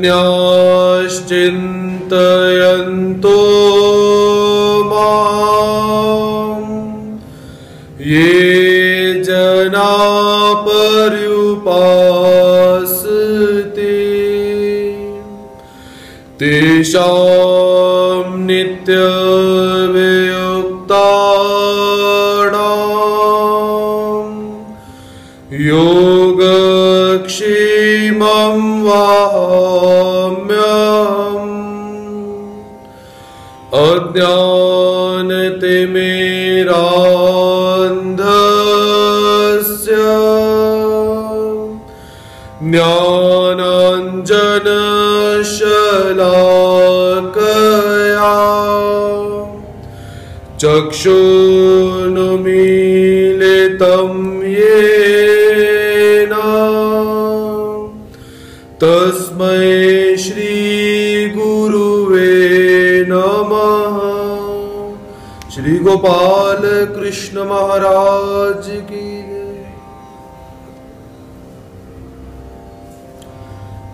परमानन्दमाधवम्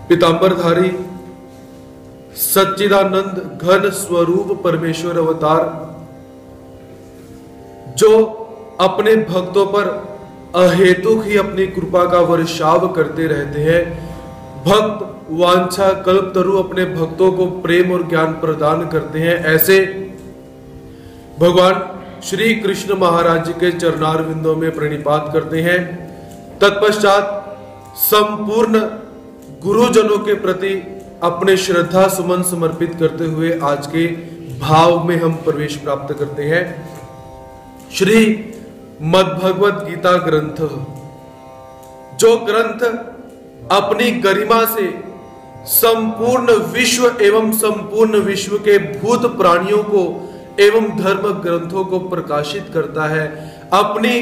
पीताम्बरधारी सच्चिदानंद घन स्वरूप परमेश्वर अवतार, जो अपने भक्तों पर अहेतुक ही अपनी कृपा का वर्षाव करते रहते हैं, भक्त, वांछा कल्प तरु अपने भक्तों को प्रेम और ज्ञान प्रदान करते हैं। ऐसे भगवान श्री कृष्ण महाराज जी के चरणार में प्रणिपात करते हैं। तत्पश्चात संपूर्ण गुरुजनों के प्रति अपने श्रद्धा सुमन समर्पित करते हुए आज के भाव में हम प्रवेश प्राप्त करते हैं। श्री मद्भगवत गीता ग्रंथ। जो ग्रंथ अपनी गरिमा से संपूर्ण विश्व एवं संपूर्ण विश्व के भूत प्राणियों को एवं धर्म ग्रंथों को प्रकाशित करता है, अपनी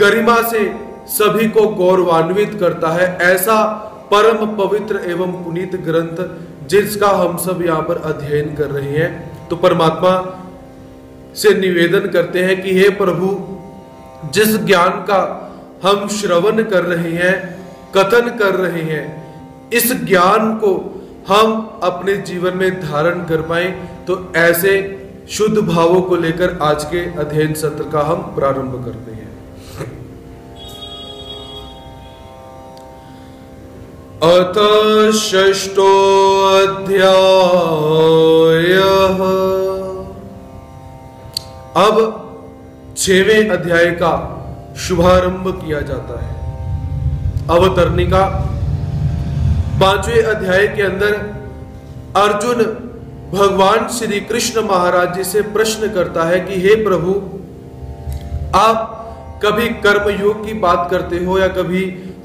गरिमा से सभी को गौरवान्वित करता है, ऐसा परम पवित्र एवं पुनीत ग्रंथ, जिसका हम सब यहाँ पर अध्ययन कर रहे हैं। तो परमात्मा से निवेदन करते हैं कि हे प्रभु, जिस ज्ञान का हम श्रवण कर रहे हैं, कथन कर रहे हैं, इस ज्ञान को हम अपने जीवन में धारण कर पाए तो ऐसे शुद्ध भावों को लेकर आज के अध्ययन सत्र का हम प्रारंभ करते हैं। अथ षष्टोऽध्यायः अब छवें अध्याय का शुभारंभ किया जाता है। अवतरणिका पाँचवें अध्याय के अंदर अर्जुन भगवान श्री कृष्ण महाराज जी से प्रश्न करता है कि, हे प्रभु, आप कभी कर्म योग की बात करते हो या कभी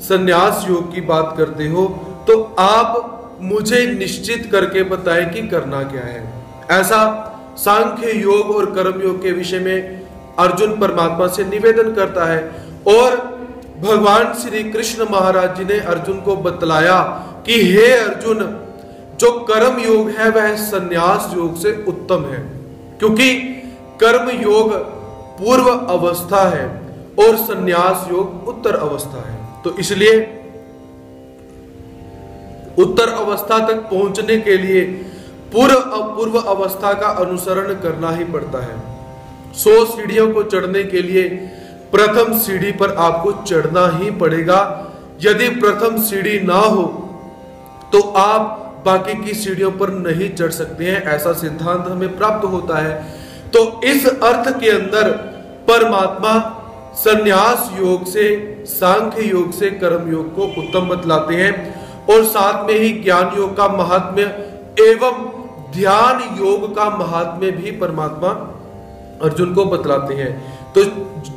संन्यास योग की बात करते हो तो आप मुझे निश्चित करके बताएँ कि करना क्या है। ऐसा सांख्य योग और कर्म योग के विषय में अर्जुन परमात्मा से निवेदन करता है और भगवान श्री कृष्ण महाराज जी ने अर्जुन को बतलाया कि हे अर्जुन, जो कर्म योग है, वह संन्यास योग से उत्तम है, क्योंकि कर्म योग पूर्व अवस्था है और संन्यास योग उत्तर अवस्था है। तो इसलिए उत्तर अवस्था तक पहुँचने के लिए पूर्व पूर्व अवस्था का अनुसरण करना ही पड़ता है। सौ सीढ़ियों को चढ़ने के लिए प्रथम सीढ़ी पर आपको चढ़ना ही पड़ेगा। यदि प्रथम सीढ़ी ना हो तो आप बाकी की सीढ़ियों पर नहीं चढ़ सकते हैं, ऐसा सिद्धांत हमें प्राप्त होता है। तो इस अर्थ के अंदर परमात्मा संन्यास योग से सांख्य योग से कर्म योग को उत्तम बतलाते हैं और साथ में ही ज्ञान योग का महात्म्य एवं ध्यान योग का महात्म्य भी परमात्मा अर्जुन को बतलाते हैं। तो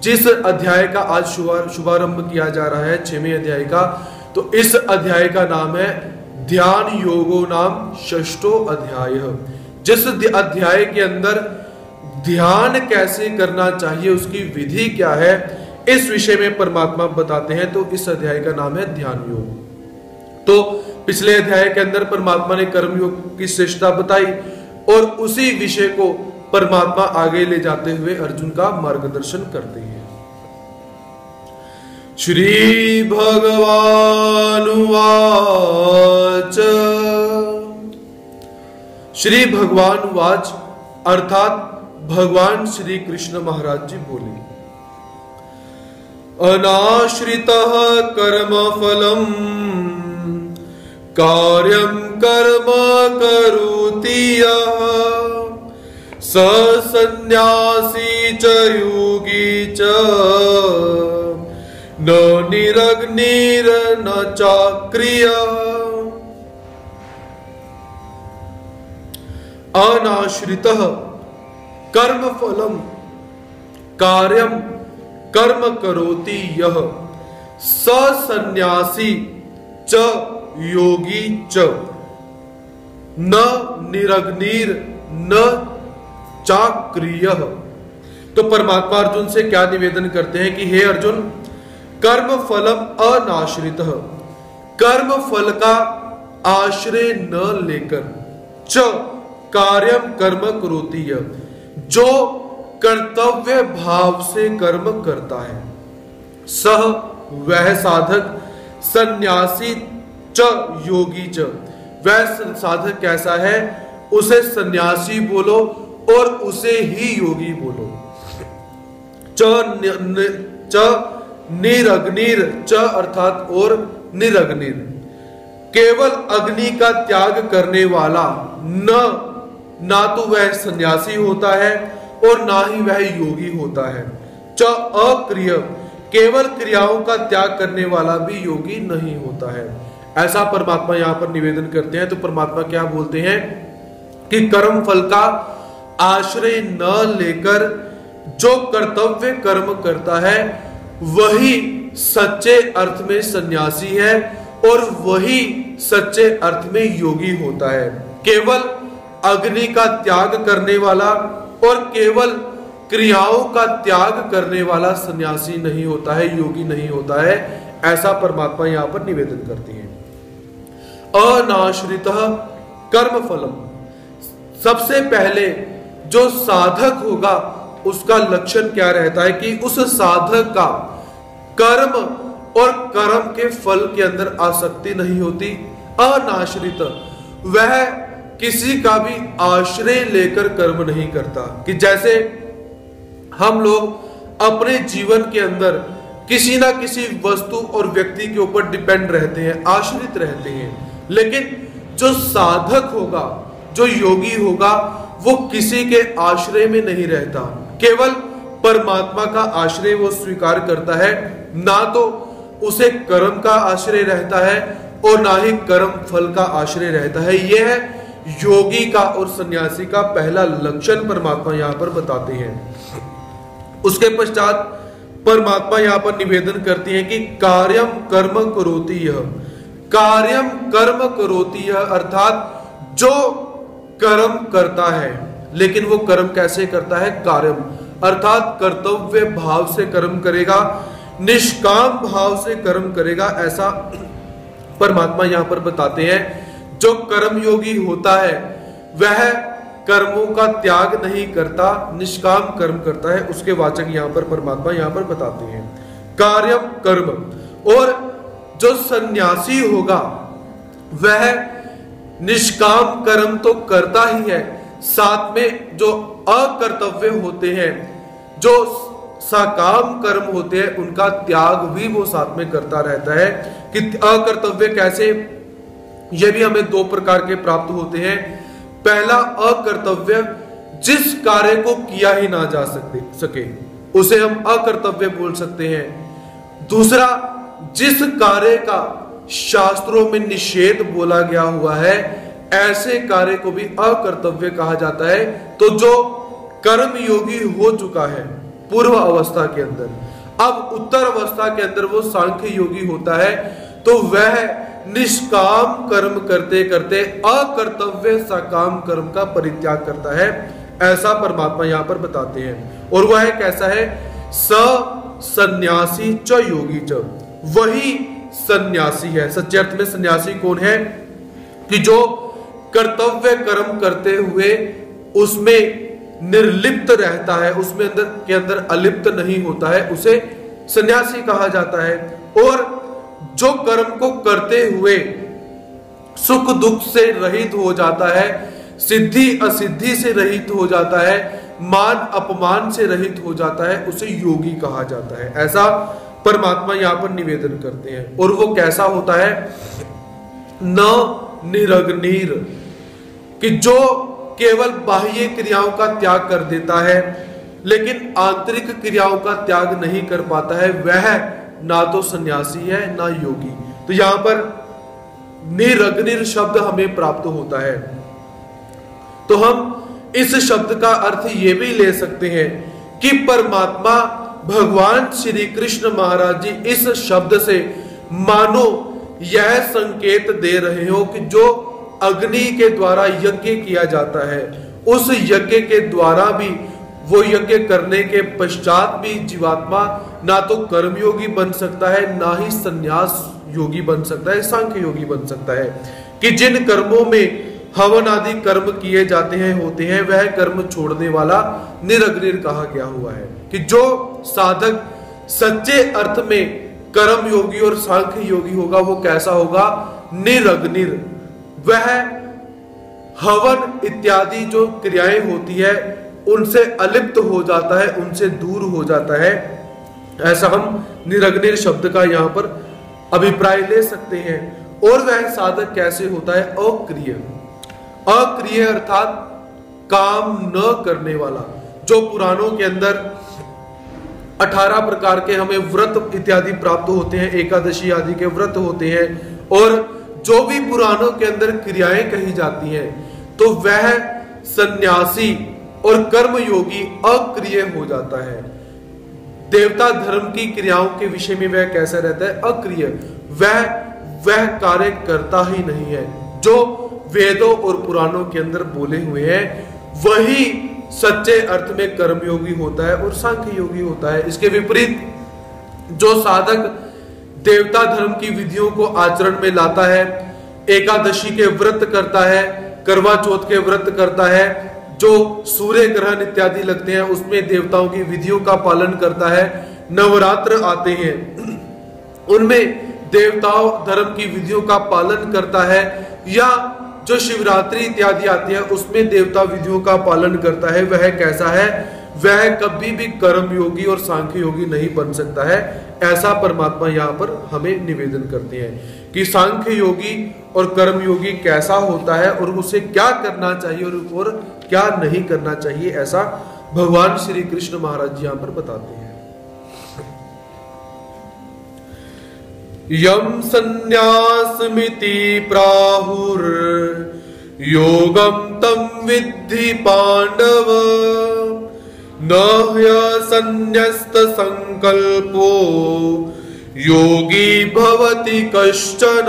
जिस अध्याय का आज शुभारंभ किया जा रहा है छवें अध्याय का तो इस अध्याय का नाम है ध्यान योगो नाम षष्टो अध्याय। जिस अध्याय के अंदर ध्यान कैसे करना चाहिए, उसकी विधि क्या है इस विषय में परमात्मा बताते हैं तो इस अध्याय का नाम है ध्यान योग। तो पिछले अध्याय के अंदर परमात्मा ने कर्म योग की श्रेष्ठता बताई और उसी विषय को परमात्मा आगे ले जाते हुए अर्जुन का मार्गदर्शन करते हैं। श्री भगवान वाच। श्री भगवान वाच, अर्थात भगवान श्री कृष्ण महाराज जी बोले। अनाश्रित कर्म फलम कार्यम कर्म करोति स संन्यासी च योगी च। न निरग्निर न चाक्रिय। अनाश्रित कर्म फलम कार्यम कर्म करोति यह सन्यासी च योगी च। न निरग्निर, न चाक्रिय। तो परमात्मा अर्जुन से क्या निवेदन करते हैं कि हे अर्जुन, कर्म फलम अनाश्रित। कर्म फल का आश्रय न लेकर च कार्यम कर्म करोती जो कर्तव्य भाव से कर्म करता है। सह वह साधक सन्यासी च योगी च। वह साधक कैसा है? उसे सन्यासी बोलो और उसे ही योगी बोलो। च च निरग्निर, च अर्थात और निरग्निर। केवल अग्नि का त्याग करने वाला न ना तो वह सन्यासी होता है और ना ही वह योगी होता है। च अक्रिय, केवल क्रियाओं का त्याग करने वाला भी योगी नहीं होता है। ऐसा परमात्मा यहाँ पर निवेदन करते हैं तो परमात्मा क्या बोलते हैं? कि कर्म फल का आश्रय न लेकर जो कर्तव्य कर्म करता है, वही सच्चे अर्थ में सन्यासी है और वही सच्चे अर्थ में योगी होता है। केवल अग्नि का त्याग करने वाला और केवल क्रियाओं का त्याग करने वाला सन्यासी नहीं होता है, योगी नहीं होता है, ऐसा परमात्मा यहाँ पर निवेदन करती है। अनाश्रित कर्म फलम सबसे पहले जो साधक होगा, उसका लक्षण क्या रहता है कि उस साधक का कर्म और कर्म के फल के अंदर आसक्ति नहीं होती। अनाश्रित वह किसी का भी आश्रय लेकर कर्म नहीं करता। कि जैसे हम लोग अपने जीवन के अंदर किसी ना किसी वस्तु और व्यक्ति के ऊपर डिपेंड रहते हैं, आश्रित रहते हैं। लेकिन जो साधक होगा, जो योगी होगा, वो किसी के आश्रय में नहीं रहता। केवल परमात्मा का आश्रय वो स्वीकार करता है, ना तो उसे कर्म का आश्रय रहता है और ना ही कर्म फल का आश्रय रहता है। यह है योगी का और सन्यासी का पहला लक्षण परमात्मा यहाँ पर बताते हैं। उसके पश्चात परमात्मा यहाँ पर निवेदन करती हैं कि कार्यम कर्म करोती यह कार्यम कर्म करोती यह अर्थात जो कर्म करता है, लेकिन वो कर्म कैसे करता है? कार्यम अर्थात कर्तव्य भाव से कर्म करेगा, निष्काम भाव से कर्म करेगा, ऐसा परमात्मा यहाँ पर बताते हैं। जो कर्म योगी होता है, वह कर्मों का त्याग नहीं करता, निष्काम कर्म करता है। उसके वाचक यहाँ पर परमात्मा यहाँ पर बताते हैं। कार्यम कर्म। और जो सन्यासी होगा, वह निष्काम कर्म तो करता ही है। साथ में जो अकर्तव्य होते हैं, जो सकाम कर्म होते हैं, उनका त्याग भी वो साथ में करता रहता है। कि अकर्तव्य कैसे? ये भी हमें दो प्रकार के प्राप्त होते हैं। पहला, अकर्तव्य, जिस कार्य को किया ही ना जा सकते, सके, उसे हम अकर्तव्य बोल सकते हैं। दूसरा, जिस कार्य का शास्त्रों में निषेध बोला गया हुआ है, ऐसे कार्य को भी अकर्तव्य कहा जाता है। तो जो कर्म योगी हो चुका है, पूर्व अवस्था के अंदर, अब उत्तर अवस्था के अंदर वो सांख्य योगी होता है तो वह निष्काम कर्म करते करते अकर्तव्य सकाम कर्म का परित्याग करता है। ऐसा परमात्मा यहाँ पर बताते हैं। और वह है कैसा है? स सन्यासी च योगी च। वही सन्यासी है। सच्चे अर्थ में सन्यासी कौन है? कि जो कर्तव्य कर्म करते हुए उसमें निर्लिप्त रहता है, उसमें अंदर के अंदर अलिप्त नहीं होता है, उसे सन्यासी कहा जाता है। और जो कर्म को करते हुए सुख दुख से रहित हो जाता है, सिद्धि असिद्धि से रहित हो जाता है, मान अपमान से रहित हो जाता है, उसे योगी कहा जाता है। ऐसा परमात्मा यहाँ पर निवेदन करते हैं। और वो कैसा होता है? न निरग्निर, कि जो केवल बाह्य क्रियाओं का त्याग कर देता है, लेकिन आंतरिक क्रियाओं का त्याग नहीं कर पाता है, वह ना तो सन्यासी है, ना योगी। तो यहाँ पर निरग्निर शब्द हमें प्राप्त होता है। तो हम इस शब्द का अर्थ ये भी ले सकते हैं कि परमात्मा भगवान श्री कृष्ण महाराज जी इस शब्द से मानो यह संकेत दे रहे हो कि जो अग्नि के द्वारा यज्ञ किया जाता है, उस यज्ञ के द्वारा भी वो यज्ञ करने के पश्चात भी जीवात्मा ना तो कर्मयोगी बन सकता है, ना ही संन्यास योगी बन सकता है, सांख्य योगी बन सकता है। कि जिन कर्मों में हवन आदि कर्म किए जाते हैं, होते हैं, वह कर्म छोड़ने वाला निरग्निर कहा गया हुआ है। कि जो साधक सच्चे अर्थ में कर्म योगी और सांख्य योगी होगा, वो कैसा होगा? निरग्निर। वह हवन इत्यादि जो क्रियाएँ होती है उनसे अलिप्त हो जाता है, उनसे दूर हो जाता है। ऐसा हम निरग्निर शब्द का यहाँ पर अभिप्राय ले सकते हैं। और वह साधक कैसे होता है? अक्रिय। अक्रिय अर्थात काम न करने वाला। जो पुराणों के अंदर अठारह प्रकार के हमें व्रत इत्यादि प्राप्त होते हैं, एकादशी आदि के व्रत होते हैं, और जो भी पुराणों के अंदर क्रियाएँ कही जाती हैं तो वह सन्यासी और कर्म योगी अक्रिय हो जाता है। देवता धर्म की क्रियाओं के विषय में वह कैसा रहता है? अक्रिय। वह वह कार्य करता ही नहीं है। जो वेदों और पुराणों के अंदर बोले हुए हैं, वही सच्चे अर्थ में कर्मयोगी होता है और सांख्य योगी होता है। इसके विपरीत, जो साधक देवता धर्म की विधियों को आचरण में लाता है, एकादशी के व्रत करता है करवा चौथ के व्रत करता है जो सूर्य ग्रहण इत्यादि लगते हैं उसमें देवताओं की विधियों का पालन करता है नवरात्र आते हैं। उनमें देवताओं धर्म की विधियों का पालन करता है या जो शिवरात्रि इत्यादि आती है उसमें देवता विधियों का पालन करता है। वह कैसा है? वह कभी भी कर्म योगी और सांख्य योगी नहीं बन सकता है। ऐसा परमात्मा यहाँ पर हमें निवेदन करते हैं कि सांख्य योगी और कर्म योगी कैसा होता है और उसे क्या करना चाहिए और, क्या नहीं करना चाहिए ऐसा भगवान श्री कृष्ण महाराज जी यहाँ पर बताते हैं। यम संन्यासमिति प्राहुर योगम तम विद्धि पांडव न संकल्पो, योगी भवति कश्चन।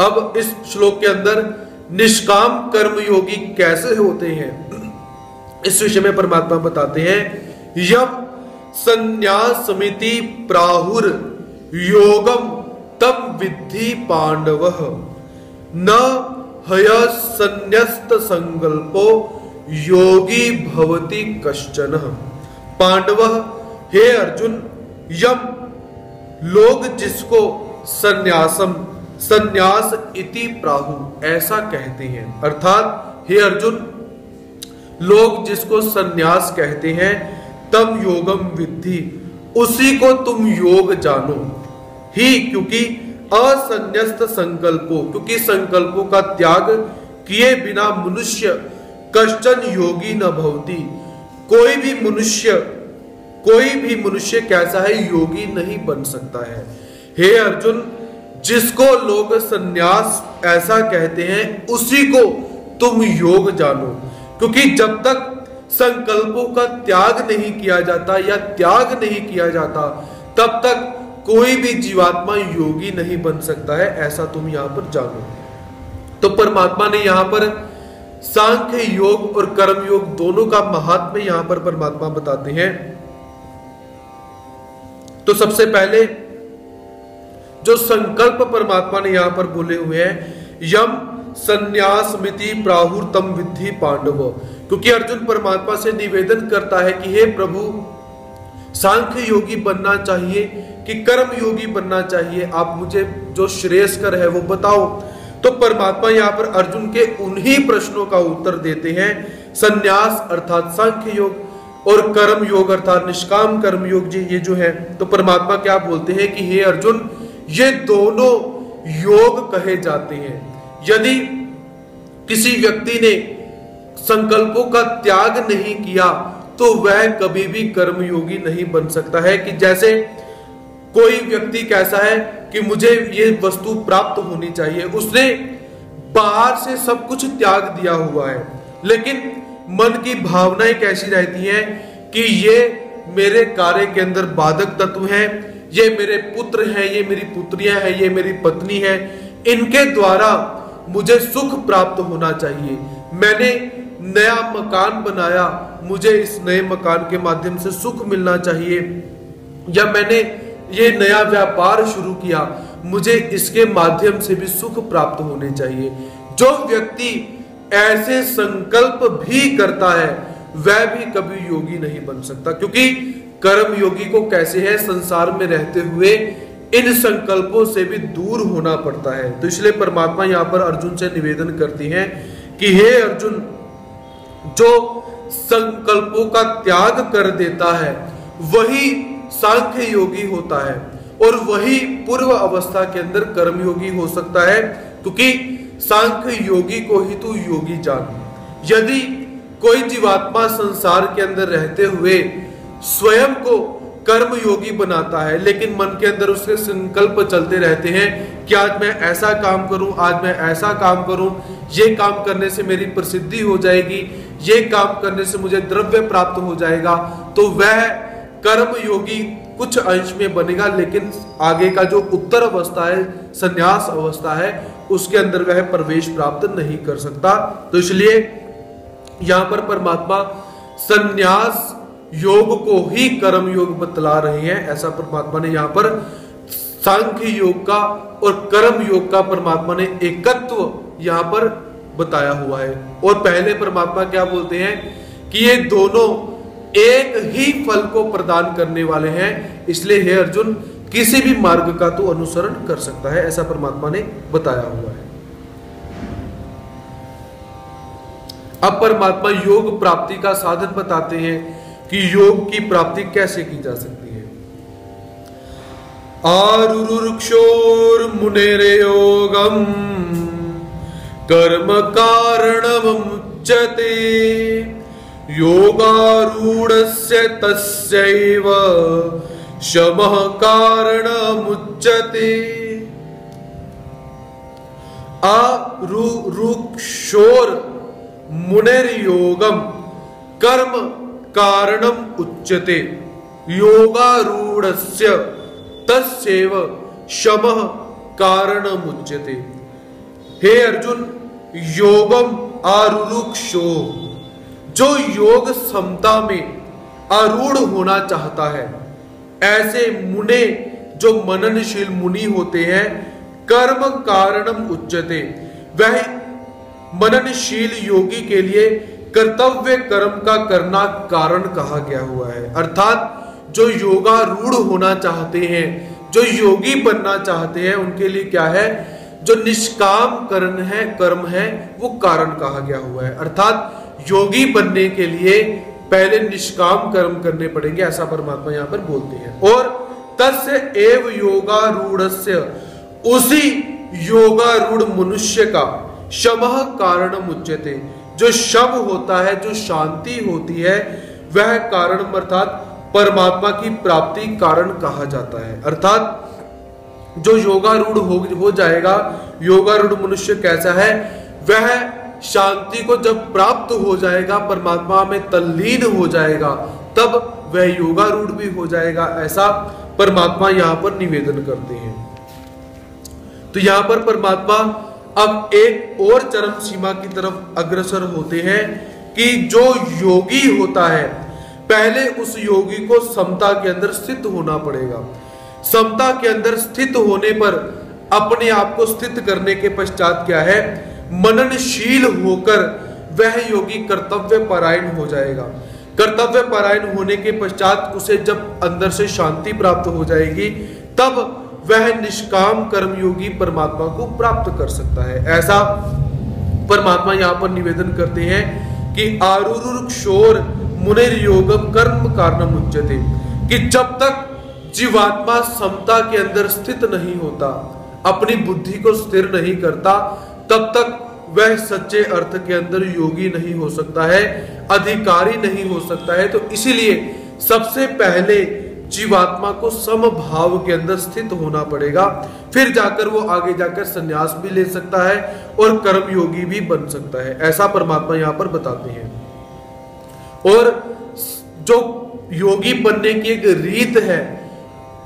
अब इस श्लोक के अंदर निष्काम कर्म योगी कैसे होते हैं? इस विषय में परमात्मा बताते हैं, यम संन्यास समिति प्राहुर योगम तम विद्धि पांडव। न हय संन्यस्त संकल्पो योगी भवति कश्चन। पांडव, हे अर्जुन, यम, लोग जिसको संन्यासम संन्यास इति प्राहु, ऐसा कहते हैं। अर्थात, हे अर्जुन, लोग जिसको संन्यास कहते हैं, तम योगम विद्धि, उसी को तुम योग जानो। ही, क्योंकि असन्यस्त संकल्पों, क्योंकि संकल्पों का त्याग किए बिना मनुष्य कश्चन योगी न भवती। कोई भी मनुष्य, कोई भी मनुष्य कैसा है, योगी नहीं बन सकता है। हे अर्जुन जिसको लोग सन्यास ऐसा कहते हैं, उसी को तुम योग जानो। क्योंकि जब तक संकल्पों का त्याग नहीं किया जाता या त्याग नहीं किया जाता, तब तक कोई भी जीवात्मा योगी नहीं बन सकता है, ऐसा तुम यहाँ पर जानो। तो परमात्मा ने यहाँ पर सांख्य योग और कर्म योग दोनों का महात्मा यहाँ पर परमात्मा बताते हैं। तो सबसे पहले जो संकल्प परमात्मा ने यहाँ पर बोले हुए हैं, यम संन्यास मिति प्राहुर तम विधि पांडव। क्योंकि अर्जुन परमात्मा से निवेदन करता है कि हे प्रभु, सांख्य योगी बनना चाहिए कि कर्म योगी बनना चाहिए। आप मुझे जो श्रेयस्कर है वो बताओ। तो परमात्मा यहाँ पर अर्जुन के उन्हीं प्रश्नों का उत्तर देते हैं। संन्यास अर्थात सांख्य योग और कर्म योग अर्थात निष्काम कर्म योग जी, ये जो है तो परमात्मा क्या बोलते हैं कि हे अर्जुन ये दोनों योग कहे जाते हैं। यदि किसी व्यक्ति ने संकल्पों का त्याग नहीं किया तो वह कभी भी कर्मयोगी नहीं बन सकता है कि जैसे कोई व्यक्ति कैसा है कि मुझे ये वस्तु प्राप्त होनी चाहिए, उसने बाहर से सब कुछ त्याग दिया हुआ है। लेकिन मन की भावनाएँ कैसी रहती हैं कि ये मेरे कार्य के अंदर बाधक तत्व हैं ये मेरे पुत्र हैं, ये मेरी पुत्रियाँ हैं, ये मेरी पत्नी है, इनके द्वारा मुझे सुख प्राप्त होना चाहिए। मैंने नया मकान बनाया, मुझे इस नए मकान के माध्यम से सुख मिलना चाहिए। या मैंने ये नया व्यापार शुरू किया, मुझे इसके माध्यम से भी सुख प्राप्त होने चाहिए। जो व्यक्ति ऐसे संकल्प भी करता है, वह भी कभी योगी नहीं बन सकता, क्योंकि कर्म योगी को कैसे है? संसार में रहते हुए इन संकल्पों से भी दूर होना पड़ता है। तो इसलिए परमात्मा यहाँ पर अर्जुन से निवेदन करती हैं कि हे अर्जुन, जो संकल्पों का त्याग कर देता है, वही सांख्य योगी होता है और वही पूर्व अवस्था के अंदर कर्मयोगी हो सकता है, क्योंकि सांख्य योगी को ही तू योगी जान। यदि कोई जीवात्मा संसार के अंदर रहते हुए स्वयं को कर्म योगी बनाता है, लेकिन मन के अंदर उसके संकल्प चलते रहते हैं कि आज मैं ऐसा काम करूँ, आज मैं ऐसा काम करूँ, ये काम करने से मेरी प्रसिद्धि हो जाएगी, ये काम करने से मुझे द्रव्य प्राप्त हो जाएगा तो वह कर्म योगी कुछ अंश में बनेगा, लेकिन आगे का जो उत्तर अवस्था है, संन्यास अवस्था है, उसके अंदर वह प्रवेश प्राप्त नहीं कर सकता। तो इसलिए यहाँ पर परमात्मा संन्यास योग को ही कर्म योग बतला रहे हैं, ऐसा परमात्मा ने यहाँ पर सांख्य योग का और कर्म योग का परमात्मा ने एकत्व यहाँ पर बताया हुआ है। और पहले परमात्मा क्या बोलते हैं कि ये दोनों एक ही फल को प्रदान करने वाले हैं, इसलिए हे अर्जुन, किसी भी मार्ग का तो अनुसरण कर सकता है, ऐसा परमात्मा ने बताया हुआ है। अब परमात्मा योग प्राप्ति का साधन बताते हैं। कि योग की प्राप्ति कैसे की जा सकती है? आरुरुक्षोर मुनेरे योगम। कर्म कारणमुच्यते योगारूढ़स्य तस्यैव। शमः कारणमुच्यते। अरुक्षोर मुनिर्योगम कर्म कारणम उच्यते। योगारूढ़स्य तस्यैव शमः कारणमुच्यते। हे अर्जुन, योगम आरुरुक्षो। जो योग समता में आरूढ़ होना चाहता है, ऐसे मुने जो मननशील मुनि होते हैं, कर्म कारणम उच्चते वह मननशील योगी के लिए कर्तव्य कर्म का करना कारण कहा गया हुआ है। अर्थात जो योगारूढ़ होना चाहते हैं, जो योगी बनना चाहते हैं, उनके लिए क्या है? जो निष्काम करण है, कर्म है, वो कारण कहा गया हुआ है। अर्थात योगी बनने के लिए पहले निष्काम कर्म करने पड़ेंगे, ऐसा परमात्मा यहाँ पर बोलते हैं। और तस्य एव योगारूढ़ उसी योगारूढ़ मनुष्य का शम कारण मुच्यते जो शम होता है जो शांति होती है वह कारण अर्थात परमात्मा की प्राप्ति कारण कहा जाता है। अर्थात जो योगारूढ़ हो, हो जाएगा योगारूढ़ मनुष्य कैसा है वह शांति को जब प्राप्त हो जाएगा परमात्मा में तल्लीन हो जाएगा तब वह योगारूढ़ भी हो जाएगा ऐसा परमात्मा यहाँ पर निवेदन करते हैं। तो यहाँ पर परमात्मा अब एक और चरम सीमा की तरफ़ अग्रसर होते हैं कि जो योगी होता है, पहले उस योगी को समता के अंदर स्थित होना पड़ेगा। समता के अंदर स्थित होने पर अपने आप को स्थित करने के पश्चात क्या है? मननशील होकर वह योगी कर्तव्य परायण हो जाएगा। कर्तव्य परायण होने के पश्चात उसे जब अंदर से शांति प्राप्त हो जाएगी, तब वह निष्काम कर्मयोगी परमात्मा को प्राप्त कर सकता है। ऐसा परमात्मा यहाँ पर निवेदन करते हैं कि आरुर शोर मुनिर योगम कर्म कारणम उच्चते कि जब तक जीवात्मा समता के अंदर स्थित नहीं होता, अपनी बुद्धि को स्थिर नहीं करता, तब तक वह सच्चे अर्थ के अंदर योगी नहीं हो सकता है, अधिकारी नहीं हो सकता है। तो इसीलिए सबसे पहले जीवात्मा को समभाव के अंदर स्थित होना पड़ेगा। फिर जाकर वो आगे जाकर संन्यास भी ले सकता है और कर्म योगी भी बन सकता है। ऐसा परमात्मा यहाँ पर बताते हैं। और जो योगी बनने की एक रीत है,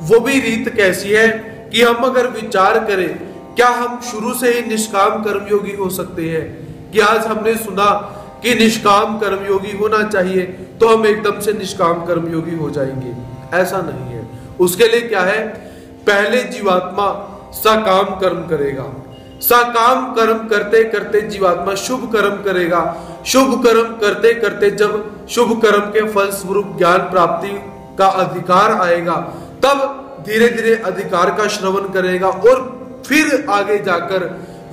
वो भी रीत कैसी है कि हम अगर विचार करें, क्या हम शुरू से ही निष्काम कर्मयोगी हो सकते हैं? कि आज हमने सुना कि निष्काम कर्मयोगी होना चाहिए तो हम एकदम से निष्काम कर्मयोगी हो जाएँगे। ऐसा नहीं है। उसके लिए क्या है? पहले जीवात्मा सकाम कर्म करेगा। सकाम कर्म करते करते जीवात्मा शुभ कर्म करेगा। शुभ कर्म करते करते जब शुभ कर्म के फल स्वरूप ज्ञान प्राप्ति का अधिकार आएगा, तब धीरे धीरे अधिकार का श्रवण करेगा और फिर आगे जाकर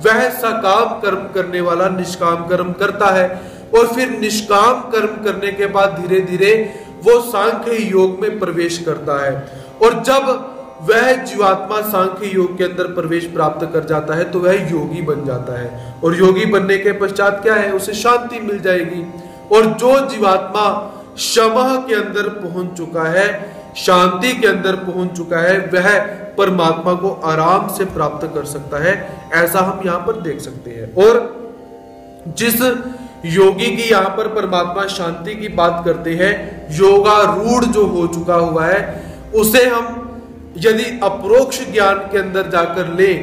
वह सकाम कर्म करने वाला निष्काम कर्म करता है। और फिर निष्काम कर्म करने के बाद धीरे धीरे वो सांख्य योग में प्रवेश करता है। और जब वह जीवात्मा सांख्य योग के अंदर प्रवेश प्राप्त कर जाता है तो वह योगी बन जाता है। और योगी बनने के पश्चात क्या है? उसे शांति मिल जाएगी। और जो जीवात्मा शमह के अंदर पहुँच चुका है, शांति के अंदर पहुँच चुका है, वह परमात्मा को आराम से प्राप्त कर सकता है, ऐसा हम यहाँ पर देख सकते हैं। और जिस योगी की यहाँ पर परमात्मा शांति की बात करते हैं। योगा रूढ़ जो हो चुका हुआ है, उसे हम यदि अप्रोक्ष ज्ञान के अंदर जाकर ले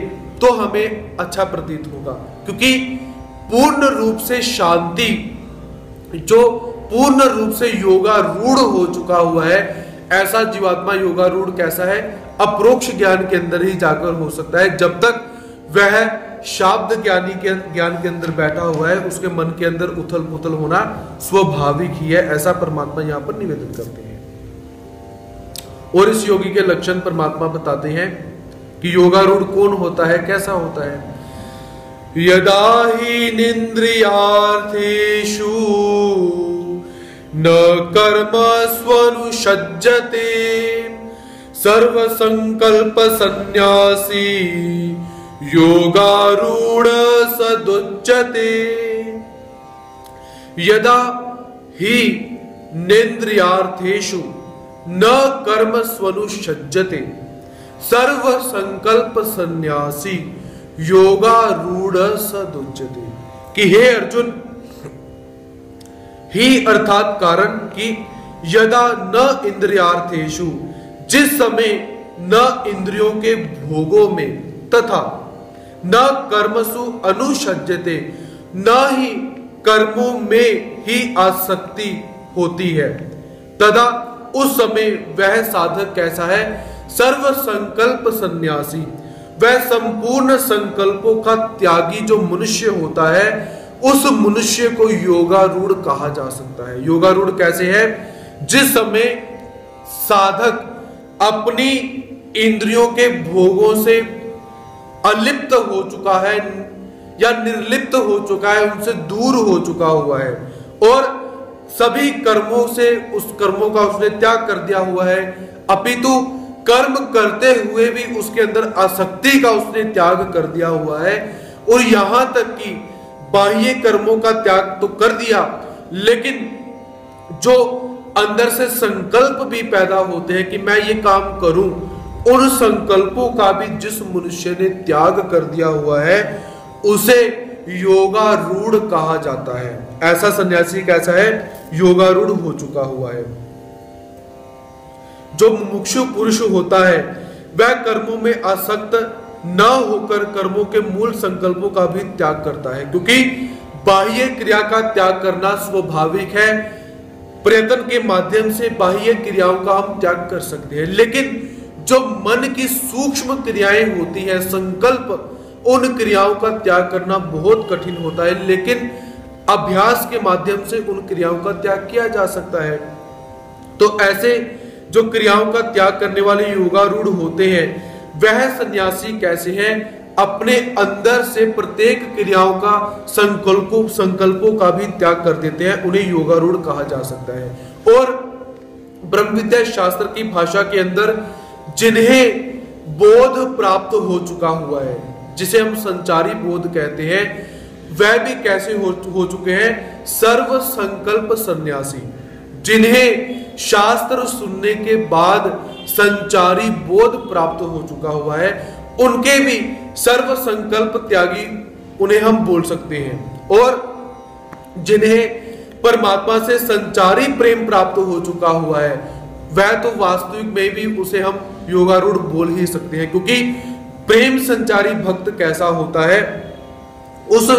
तो हमें अच्छा प्रतीत होगा। क्योंकि पूर्ण रूप से शांति, जो पूर्ण रूप से योगा रूढ़ हो चुका हुआ है, ऐसा जीवात्मा योगा रूढ़ कैसा है? अप्रोक्ष ज्ञान के अंदर ही जाकर हो सकता है। जब तक वह शाब्द ज्ञानी के ज्ञान के अंदर बैठा हुआ है, उसके मन के अंदर उथल पुथल होना स्वाभाविक ही है, ऐसा परमात्मा यहाँ पर निवेदन करते हैं। और इस योगी के लक्षण परमात्मा बताते हैं कि योगारूढ़ कौन होता है, कैसा होता है? यदा ही निंद्रियार्थेषु न कर्म स्वनुषज्जते सर्व संकल्प संन्यासी योगारूढ़ सदुच्यते। यदा ही नेन्द्रियार्थेषु न कर्म स्वनुषज्जते सर्व संकल्प संन्यासी योगारूढ़ सदुच्यते। कि हे अर्जुन, ही अर्थात कारण कि यदा न इंद्रियार्थेशु जिस समय न इंद्रियों के भोगों में तथा न कर्मसु अनुसजते न ही कर्मों में ही आसक्ति होती है। तदा उस समय वह साधक कैसा है? सर्व संकल्प सन्यासी। वह संपूर्ण संकल्पों का त्यागी जो मनुष्य होता है, उस मनुष्य को योगारूढ़ कहा जा सकता है। योगारूढ़ कैसे है? जिस समय साधक अपनी इंद्रियों के भोगों से अलिप्त हो चुका है या निर्लिप्त हो चुका है, उनसे दूर हो चुका हुआ है। और सभी कर्मों से, उस कर्मों का उसने त्याग कर दिया हुआ है। अपितु कर्म करते हुए भी उसके अंदर आसक्ति का उसने त्याग कर दिया हुआ है। और यहाँ तक कि बाह्य कर्मों का त्याग तो कर दिया, लेकिन जो अंदर से संकल्प भी पैदा होते हैं कि मैं ये काम करूँ उन संकल्पों का भी जिस मनुष्य ने त्याग कर दिया हुआ है, उसे योगा रूढ़ कहा जाता है। ऐसा सन्यासी कैसा है योगा रूढ़ हो चुका हुआ है। जो मुमुक्षु पुरुष होता है, वह कर्मों में आसक्त न होकर कर्मों के मूल संकल्पों का भी त्याग करता है, क्योंकि बाह्य क्रिया का त्याग करना स्वाभाविक है। प्रयत्न के माध्यम से बाह्य क्रियाओं का हम त्याग कर सकते हैं, लेकिन जो मन की सूक्ष्म क्रियाएँ होती है, संकल्प उन क्रियाओं का त्याग करना बहुत कठिन होता है, लेकिन अभ्यास के माध्यम से उन क्रियाओं का त्याग किया जा सकता है। तो ऐसे जो क्रियाओं का त्याग करने वाले योगारूढ़ होते हैं, वह सन्यासी कैसे हैं? अपने अंदर से प्रत्येक क्रियाओं का संकल्पों संकल्पों का भी त्याग कर देते हैं, उन्हें योगारूढ़ कहा जा सकता है। और ब्रह्म विद्या शास्त्र की भाषा के अंदर जिन्हें बोध प्राप्त हो चुका हुआ है जिसे हम संचारी बोध कहते हैं वह भी कैसे हो, हो चुके हैं? सर्व संकल्प सन्यासी जिन्हें शास्त्र सुनने के बाद संचारी बोध प्राप्त हो चुका हुआ है उनके भी सर्व संकल्प त्यागी उन्हें हम बोल सकते हैं। और जिन्हें परमात्मा से संचारी प्रेम प्राप्त हो चुका हुआ है वह तो वास्तविक में भी उसे हम योगारूढ़ बोल ही सकते हैं, क्योंकि प्रेम संचारी भक्त कैसा होता है? उस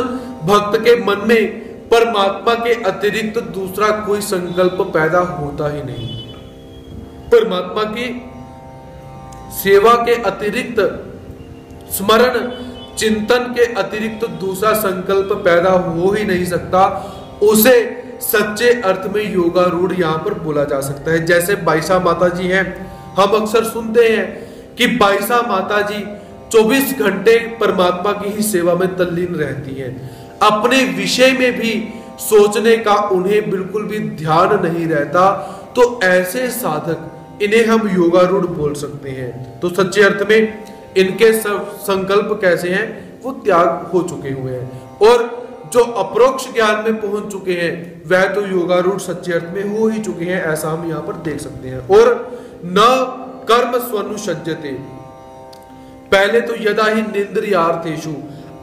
भक्त के मन में परमात्मा के अतिरिक्त दूसरा कोई संकल्प पैदा होता ही नहीं। परमात्मा की सेवा के अतिरिक्त स्मरण, चिंतन के अतिरिक्त दूसरा संकल्प पैदा हो ही नहीं सकता। उसे सच्चे अर्थ में योगारूढ़ यहाँ पर बोला जा सकता है। जैसे बाईसा माता जी हैं, हम अक्सर सुनते हैं कि बाईसा माता जी 24 घंटे परमात्मा की ही सेवा में तल्लीन रहती हैं। अपने विषय में भी सोचने का उन्हें बिल्कुल भी ध्यान नहीं रहता। तो ऐसे साधक, इन्हें हम योगारूढ़ बोल सकते हैं। तो सच्चे अर्थ में इनके संकल्प कैसे हैं, वो त्याग हो चुके हुए हैं। और जो अप्रोक्ष ज्ञान में पहुँच चुके हैं, वह तो योगारूढ़ सच्चे अर्थ में हो ही चुके हैं, ऐसा हम यहाँ पर देख सकते हैं। और न कर्म स्वनु सज्जते। पहले तो यदा ही निंद्रियार्थेशु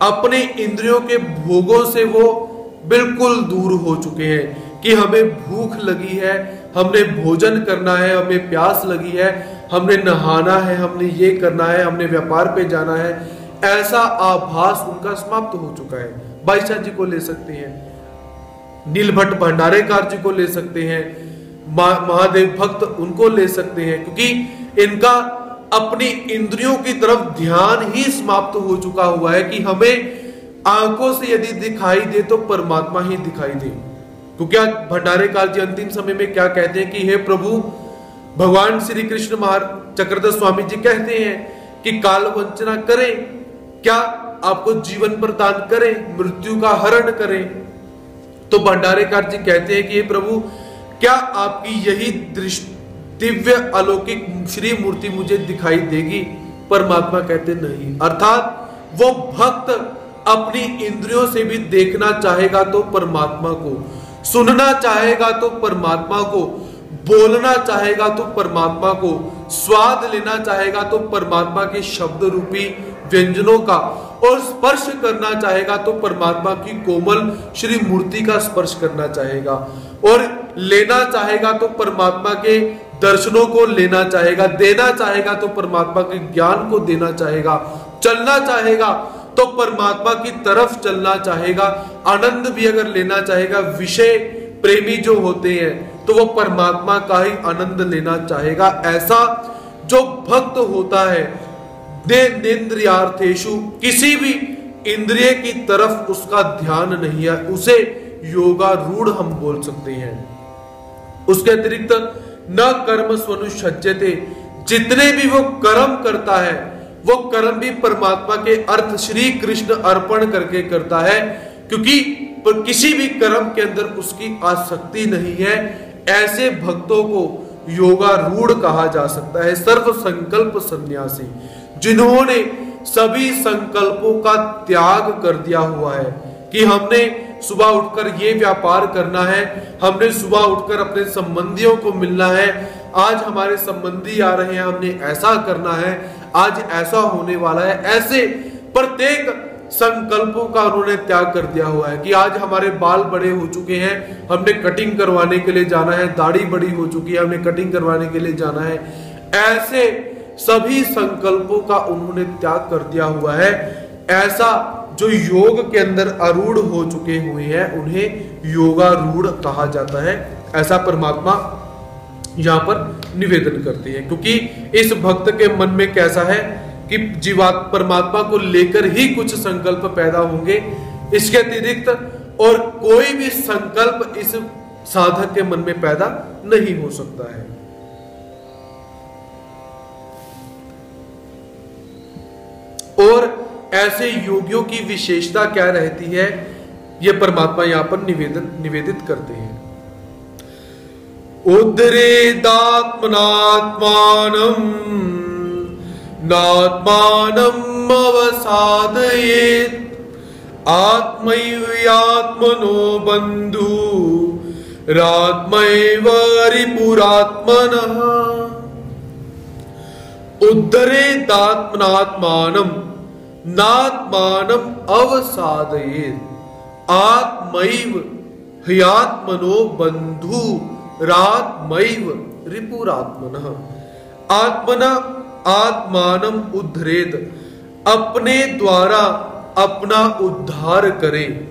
अपने इंद्रियों के भोगों से वो बिल्कुल दूर हो चुके हैं कि हमें भूख लगी है, हमने भोजन करना है, हमें प्यास लगी है, हमने नहाना है, हमने ये करना है, हमने व्यापार पे जाना है, ऐसा आभास उनका समाप्त हो चुका है। बाईसा जी को ले सकते हैं। नीलभट्ट भंडारेकार जी को ले सकते हैं। महादेव भक्त उनको ले सकते हैं, क्योंकि इनका अपनी इंद्रियों की तरफ़ ध्यान ही समाप्त हो चुका हुआ है कि हमें आँखों से यदि दिखाई दे तो परमात्मा ही दिखाई दे। तो क्या भंडारे काल जी अंतिम समय में क्या कहते हैं कि, हे प्रभु, भगवान श्री कृष्ण महार, चक्रधर स्वामी जी कहते हैं कि काल वंचना करें। क्या आपको जीवन प्रदान करें, मृत्यु का हरण करें। तो भंडारेकार जी कहते हैं कि प्रभु, क्या आपकी यही दिव्य अलौकिक श्री मूर्ति मुझे दिखाई देगी? परमात्मा कहते, नहीं। अर्थात, वो भक्त अपनी इंद्रियों से भी देखना चाहेगा तो परमात्मा को, सुनना चाहेगा तो परमात्मा को, बोलना चाहेगा तो परमात्मा को, स्वाद लेना चाहेगा तो परमात्मा के शब्द रूपी व्यंजनों का और स्पर्श करना चाहेगा तो परमात्मा की कोमल श्री मूर्ति का स्पर्श करना चाहेगा। और लेना चाहेगा तो परमात्मा के दर्शनों को लेना चाहेगा, देना चाहेगा तो परमात्मा के ज्ञान को देना चाहेगा। चलना चाहेगा तो परमात्मा की तरफ़ चलना चाहेगा। आनंद भी अगर लेना चाहेगा, विषय प्रेमी जो होते हैं तो वो परमात्मा का ही आनंद लेना चाहेगा। ऐसा जो भक्त होता है नेन्द्रियार्थेशु किसी भी इंद्रिय की तरफ़ उसका ध्यान नहीं है, उसे योगा रूढ़ हम बोल सकते हैं। उसके अतिरिक्त न कर्म स्वनुषज्जते जितने भी वो कर्म करता है, वो कर्म भी परमात्मा के अर्थ श्री कृष्ण अर्पण करके करता है, क्योंकि पर किसी भी कर्म के अंदर उसकी आसक्ति नहीं है। ऐसे भक्तों को योगा रूढ़ कहा जा सकता है सर्व संकल्प सन्यासी। जिन्होंने सभी संकल्पों का त्याग कर दिया हुआ है कि हमने सुबह उठकर ये व्यापार करना है, हमने सुबह उठकर अपने संबंधियों को मिलना है, आज हमारे संबंधी आ रहे हैं, हमने ऐसा करना है, आज ऐसा होने वाला है, ऐसे प्रत्येक संकल्पों का उन्होंने त्याग कर दिया हुआ है कि आज हमारे बाल बड़े हो चुके हैं, हमने कटिंग करवाने के लिए जाना है, दाढ़ी बड़ी हो चुकी है, हमने कटिंग करवाने के लिए जाना है, ऐसे सभी संकल्पों का उन्होंने त्याग कर दिया हुआ है। ऐसा जो योग के अंदर अरूढ़ हो चुके हुए हैं, उन्हें योगारूढ़ कहा जाता है। ऐसा परमात्मा यहाँ पर निवेदन करते हैं, क्योंकि इस भक्त के मन में कैसा है कि जीवात, परमात्मा को लेकर ही कुछ संकल्प पैदा होंगे। इसके अतिरिक्त और कोई भी संकल्प इस साधक के मन में पैदा नहीं हो सकता है। और ऐसे योगियों की विशेषता क्या रहती है? यह परमात्मा यहाँ पर निवेदन, निवेदित करते हैं। उद्रेदात्मनात्मानम् नात्मानम् अवसादयेत्। आत्मैव्यात्मनो बन्धु, रात्मैव रिपुरात्मनः उद्धरेदात्मनात्मानम् नात्मानम् अवसादयेत्। आत्मैव ह्यात्मनो बंधु रात्मैव रिपुरात्मन। आत्मना आत्मानम उद्धरेत। अपने द्वारा अपना उद्धार करे।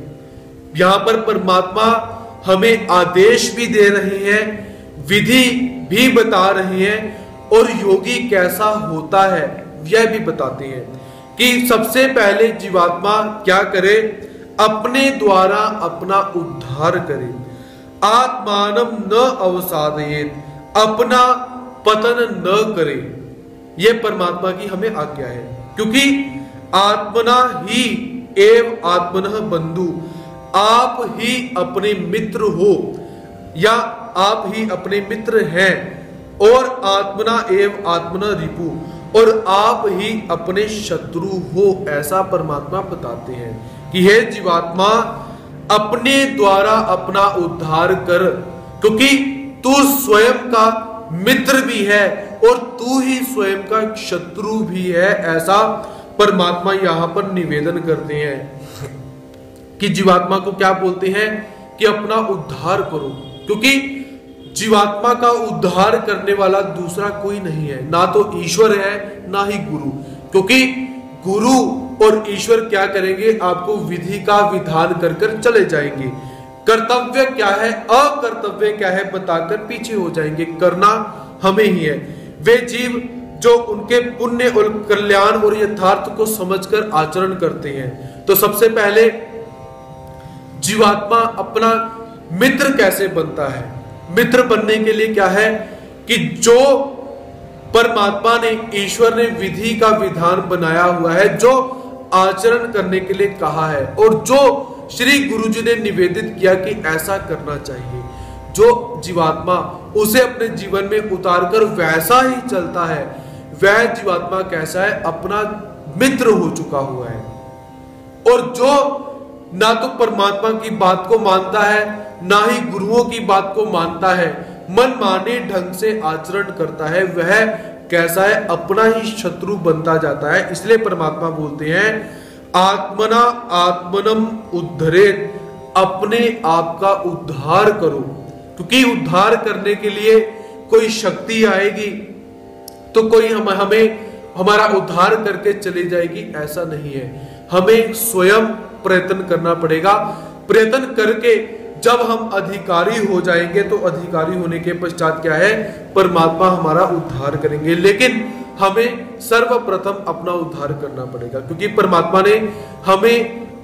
यहाँ पर परमात्मा हमें आदेश भी दे रहे हैं, विधि भी बता रहे हैं और योगी कैसा होता है, यह भी बताते हैं कि सबसे पहले जीवात्मा क्या करे? अपने द्वारा अपना उद्धार करे। आत्मानम न अवसादयेत, अपना पतन न करे। यह परमात्मा की हमें आज्ञा है, क्योंकि आत्मना ही एव आत्मन बंधु। आप ही अपने मित्र हो, या आप ही अपने मित्र हैं। और आत्मना एव आत्मना रिपु, और आप ही अपने शत्रु हो, ऐसा परमात्मा बताते हैं कि हे जीवात्मा, अपने द्वारा अपना उद्धार कर, क्योंकि तू स्वयं का मित्र भी है, और तू ही स्वयं का शत्रु भी है, ऐसा परमात्मा यहाँ पर निवेदन करते हैं कि जीवात्मा को क्या बोलते हैं? कि अपना उद्धार करो, क्योंकि जीवात्मा का उद्धार करने वाला दूसरा कोई नहीं है। ना तो ईश्वर है, ना ही गुरु। क्योंकि गुरु और ईश्वर क्या करेंगे? आपको विधि का विधान कर कर चले जाएँगे। कर्तव्य क्या है? अकर्तव्य क्या है? बताकर पीछे हो जाएँगे। करना हमें ही है। वे जीव जो उनके पुण्य और कल्याण और यथार्थ को समझकर आचरण करते हैं। तो सबसे पहले जीवात्मा अपना मित्र कैसे बनता है? मित्र बनने के लिए क्या है कि जो परमात्मा ने, ईश्वर ने विधि का विधान बनाया हुआ है, जो आचरण करने के लिए कहा है, और जो श्री गुरु जी ने निवेदित किया कि ऐसा करना चाहिए, जो जीवात्मा उसे अपने जीवन में उतार कर वैसा ही चलता है, वह जीवात्मा कैसा है, अपना मित्र हो चुका हुआ है। और जो ना तो परमात्मा की बात को मानता है ना ही गुरुओं की बात को मानता है मन माने ढंग से आचरण करता है, वह कैसा है, अपना ही शत्रु बनता जाता है। इसलिए परमात्मा बोलते हैं, आत्मना आत्मनम उद्धरे अपने आप का उद्धार करो। क्योंकि उद्धार करने के लिए कोई शक्ति आएगी तो कोई हम, हमें, हमारा उद्धार करके चली जाएगी, ऐसा नहीं है। हमें स्वयं प्रयत्न करना पड़ेगा। प्रयत्न करके जब हम अधिकारी हो जाएँगे तो अधिकारी होने के पश्चात क्या है? परमात्मा हमारा उद्धार करेंगे। लेकिन हमें सर्वप्रथम अपना उद्धार करना पड़ेगा, क्योंकि परमात्मा ने हमें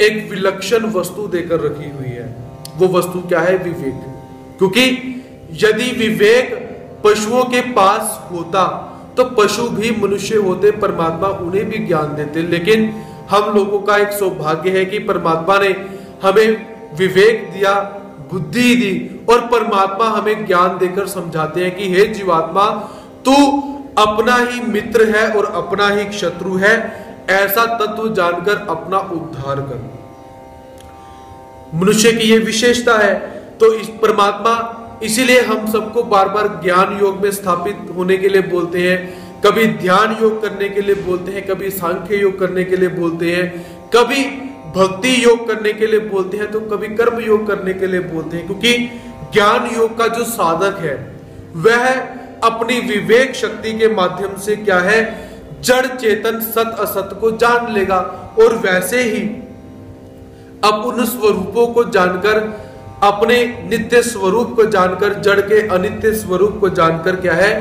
एक विलक्षण वस्तु देकर रखी हुई है। वो वस्तु क्या है? विवेक। क्योंकि यदि विवेक पशुओं के पास होता तो पशु भी मनुष्य होते, परमात्मा उन्हें भी ज्ञान देते। लेकिन हम लोगों का एक सौभाग्य है कि परमात्मा ने हमें विवेक दिया बुद्धि दी और परमात्मा हमें ज्ञान देकर समझाते हैं कि हे जीवात्मा, तू अपना ही मित्र है और अपना ही शत्रु है। ऐसा तत्व जानकर अपना उद्धार कर। मनुष्य की यह विशेषता है तो इस परमात्मा इसीलिए हम सबको बार बार ज्ञान योग में स्थापित होने के लिए बोलते हैं, कभी ध्यान योग करने के लिए बोलते हैं, कभी सांख्य योग करने के लिए बोलते हैं, कभी भक्ति योग करने के लिए बोलते हैं तो कभी कर्म योग करने के लिए बोलते हैं, क्योंकि ज्ञान योग का जो साधक है, वह अपनी विवेक शक्ति के माध्यम से क्या है, जड़ चेतन सत असत को जान लेगा, और वैसे ही अब उन स्वरूपों को जानकर, अपने नित्य स्वरूप को जानकर, जड़ के अनित्य स्वरूप को जानकर क्या है,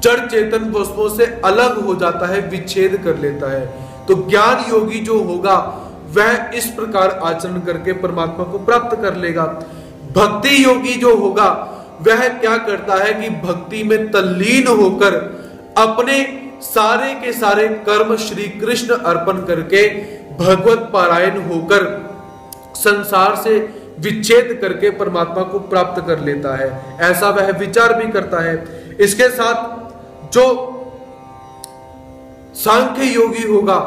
जड़ चेतन वस्तुओं से अलग हो जाता है, विच्छेद कर लेता है। तो ज्ञान योगी जो होगा वह इस प्रकार आचरण करके परमात्मा को प्राप्त कर लेगा। भक्ति योगी जो होगा, वह क्या करता है कि भक्ति में तल्लीन होकर अपने सारे के सारे कर्म श्री कृष्ण अर्पण करके भगवत पारायण होकर संसार से विच्छेद करके परमात्मा को प्राप्त कर लेता है। ऐसा वह विचार भी करता है। इसके साथ जो सांख्य योगी होगा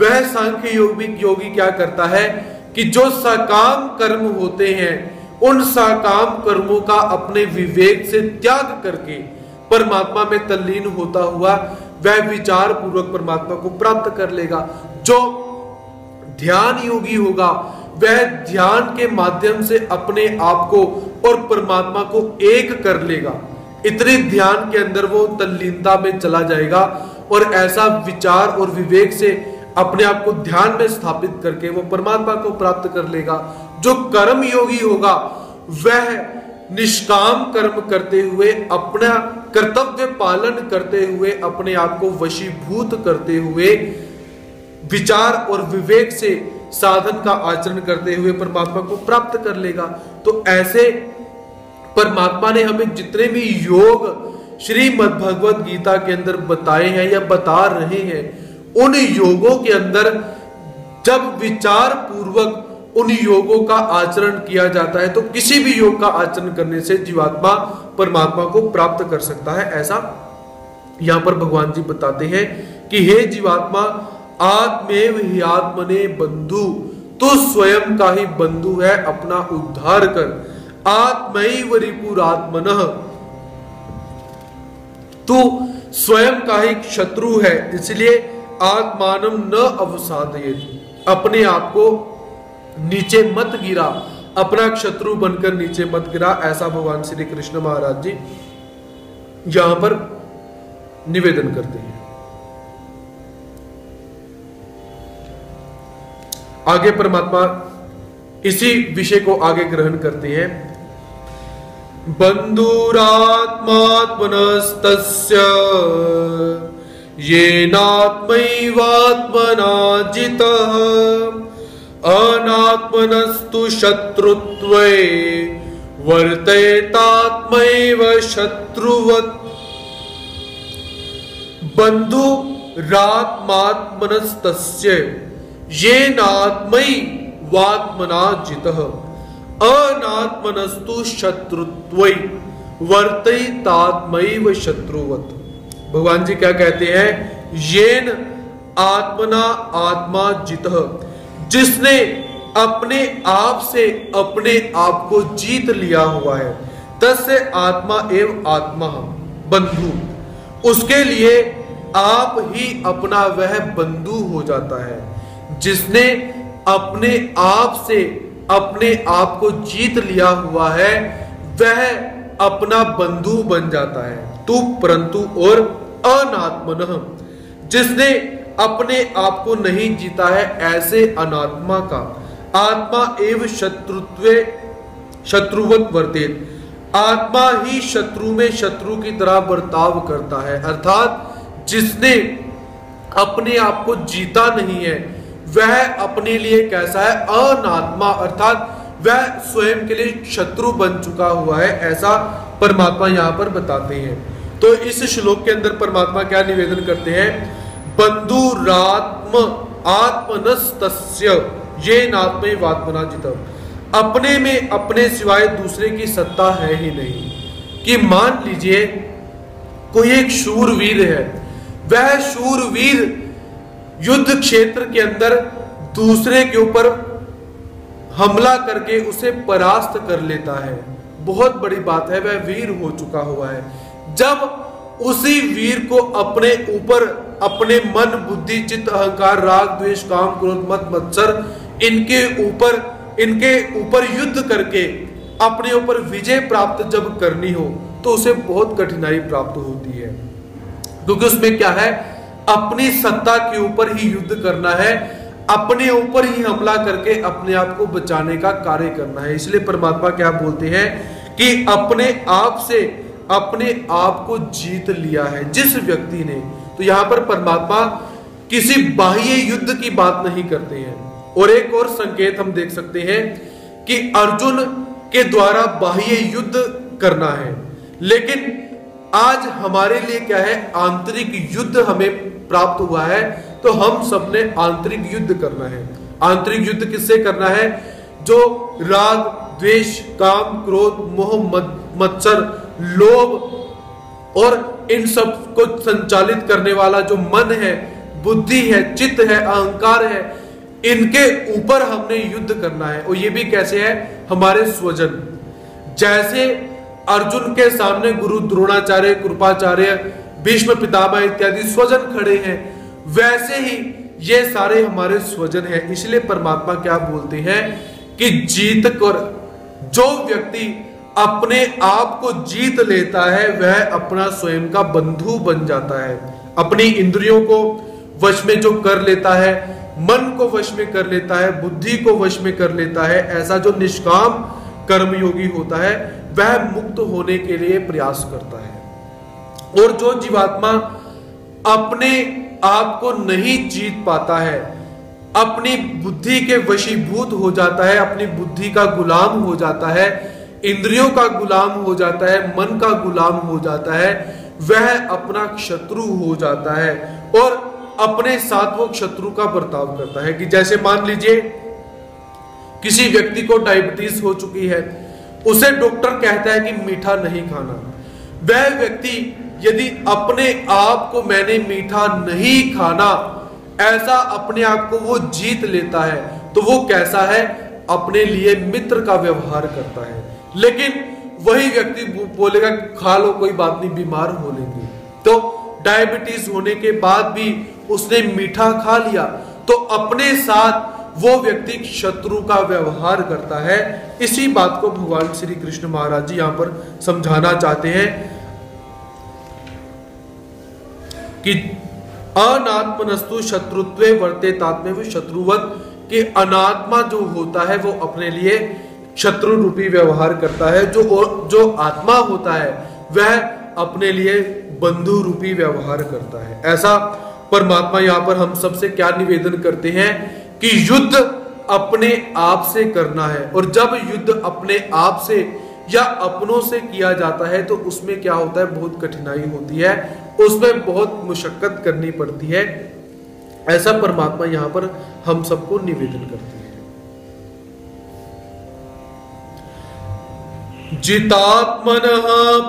वह सांख्य योगी योगी क्या करता है कि जो सकाम कर्म होते हैं, उन सकाम कर्मों का अपने विवेक से त्याग करके परमात्मा में तल्लीन होता हुआ वह विचार पूर्वक परमात्मा को प्राप्त कर लेगा। जो ध्यान योगी होगा, वह ध्यान के माध्यम से अपने आप को और परमात्मा को एक कर लेगा। इतने ध्यान के अंदर वो तल्लीनता में चला जाएगा और ऐसा विचार और विवेक से अपने आप को ध्यान में स्थापित करके वो परमात्मा को प्राप्त कर लेगा। जो कर्म योगी होगा, वह निष्काम कर्म करते हुए, अपना कर्तव्य पालन करते हुए, अपने आप को वशीभूत करते हुए, विचार और विवेक से साधन का आचरण करते हुए परमात्मा को प्राप्त कर लेगा। तो ऐसे परमात्मा ने हमें जितने भी योग श्रीमद भगवत गीता के अंदर बताए हैं या बता रहे हैं उन योगों के अंदर जब विचार पूर्वक उन योगों का आचरण किया जाता है तो किसी भी योग का आचरण करने से जीवात्मा परमात्मा को प्राप्त कर सकता है। ऐसा यहाँ पर भगवान जी बताते हैं कि हे जीवात्मा, आत्मेव ही आत्मने बंधु तो स्वयं का ही बंधु है, अपना उद्धार कर। आत्मैव रिपुरात्मन, तू स्वयं का ही शत्रु है, इसलिए आत्मानम न अवसाद अपने आप को नीचे मत गिरा। अपना शत्रु बनकर नीचे मत गिरा, ऐसा भगवान श्री कृष्ण महाराज जी यहाँ पर निवेदन करते हैं। आगे परमात्मा इसी विषय को आगे ग्रहण करते हैं। बंधुरात्मात्मनस्तस्य। येनात्मैवात्मना जितः अनात्मनस्तु शत्रुत्वे वर्तयतात्मैव शत्रुवत्। बंधु रात्मात्मनस्तस्य ये नात्मयी वात्मना जित अनात्मनस्तु शत्रुत्व वर्तितात्मैव शत्रुवत। भगवान जी क्या कहते हैं? येन आत्मना आत्मा जित। जिसने अपने आप से अपने आप को जीत लिया हुआ है, तस्य आत्मा एवं आत्मा, बंधु। उसके लिए आप ही अपना वह बंधु हो जाता है, जिसने अपने आप से अपने आप को जीत लिया हुआ है, वह अपना बंधु बन जाता है। तू परंतु और अनात्मन, जिसने अपने आप को नहीं जीता है ऐसे अनात्मा का। आत्मा एवं शत्रुत्व, शत्रुवत वर्तित आत्मा ही शत्रु में शत्रु की तरह बर्ताव करता है। अर्थात, जिसने अपने आप को जीता नहीं है, वह अपने लिए कैसा है? अनात्मा। अर्थात, वह स्वयं के लिए शत्रु बन चुका हुआ है, ऐसा परमात्मा यहाँ पर बताते हैं। तो इस श्लोक के अंदर परमात्मा क्या निवेदन करते हैं? बंधुरात्म आत्मनस्तस्य, ये नात्म वात्मना जित अपने में अपने सिवाय दूसरे की सत्ता है ही नहीं। कि मान लीजिए, कोई एक शूरवीर है। वह शूरवीर युद्ध क्षेत्र के अंदर दूसरे के ऊपर हमला करके उसे परास्त कर लेता है। बहुत बड़ी बात है, वह वीर हो चुका हुआ है। जब उसी वीर को अपने ऊपर अपने मन, बुद्धि, चित्त, अहंकार, राग, द्वेष, काम, क्रोध, मत, मत्सर, इनके ऊपर इनके ऊपर युद्ध करके अपने ऊपर विजय प्राप्त जब करनी हो तो उसे बहुत कठिनाई प्राप्त होती है। क्योंकि उसमें क्या है? अपनी सत्ता के ऊपर ही युद्ध करना है, अपने ऊपर ही हमला करके अपने आप को बचाने का कार्य करना है। इसलिए परमात्मा क्या बोलते हैं कि अपने आप से अपने आप को जीत लिया है, जिस व्यक्ति ने। तो यहाँ पर परमात्मा किसी बाह्य युद्ध की बात नहीं करते हैं। और एक और संकेत हम देख सकते हैं कि अर्जुन के द्वारा बाह्य युद्ध करना है। लेकिन आज हमारे लिए क्या है? आंतरिक युद्ध हमें प्राप्त हुआ है तो हम सबने आंतरिक युद्ध करना है। आंतरिक युद्ध किससे करना है? जो राग, द्वेष, काम, क्रोध, मोह मत्सर लोभ और इन सबको संचालित करने वाला जो मन है, बुद्धि है, चित्त है, अहंकार है, इनके ऊपर हमने युद्ध करना है। और ये भी कैसे है? हमारे स्वजन। जैसे अर्जुन के सामने गुरु द्रोणाचार्य, कृपाचार्य, भीष्म पितामह इत्यादि स्वजन खड़े हैं, वैसे ही ये सारे हमारे स्वजन हैं। इसलिए परमात्मा क्या बोलते हैं कि जीत कर जो व्यक्ति अपने आप को जीत लेता है, वह अपना स्वयं का बंधु बन जाता है। अपनी इंद्रियों को वश में जो कर लेता है, मन को वश में कर लेता है, बुद्धि को वश में कर लेता है, ऐसा जो निष्काम कर्मयोगी होता है, वह मुक्त होने के लिए प्रयास करता है। और जो जीवात्मा अपने आप को नहीं जीत पाता है, अपनी बुद्धि के वशीभूत हो जाता है, अपनी बुद्धि का गुलाम हो जाता है इंद्रियों का गुलाम हो जाता है, मन का गुलाम हो जाता है, वह अपना शत्रु हो जाता है और अपने साथ वो शत्रु का बर्ताव करता है कि जैसे मान लीजिए किसी व्यक्ति को डायबिटीज़ हो चुकी है, उसे डॉक्टर कहता है कि मीठा नहीं खाना। वह व्यक्ति यदि अपने आप को मैंने मीठा नहीं खाना, ऐसा अपने आप को वो जीत लेता है तो वो कैसा है? अपने लिए मित्र का व्यवहार करता है। लेकिन वही व्यक्ति बोलेगा खा लो, कोई बात नहीं, बीमार हो लेंगे। तो डायबिटीज़ होने के बाद भी उसने मीठा खा लिया तो अपने साथ वो व्यक्ति शत्रु का व्यवहार करता है। इसी बात को भगवान श्री कृष्ण महाराज जी यहाँ पर समझाना चाहते हैं कि अनात्मनस्तु शत्रुत्व वर्ते तात्म्य शत्रुवत, कि अनात्मा जो होता है वो अपने लिए शत्रु रूपी व्यवहार करता है, जो जो आत्मा होता है, वह अपने लिए बंधु रूपी व्यवहार करता है। ऐसा परमात्मा यहाँ पर हम सबसे क्या निवेदन करते हैं कि युद्ध अपने आप से करना है, और जब युद्ध अपने आप से या अपनों से किया जाता है तो उसमें क्या होता है? बहुत कठिनाई होती है, उसमें बहुत मुशक्कत करनी पड़ती है। ऐसा परमात्मा यहाँ पर हम सबको निवेदन करते हैं। जितात्मन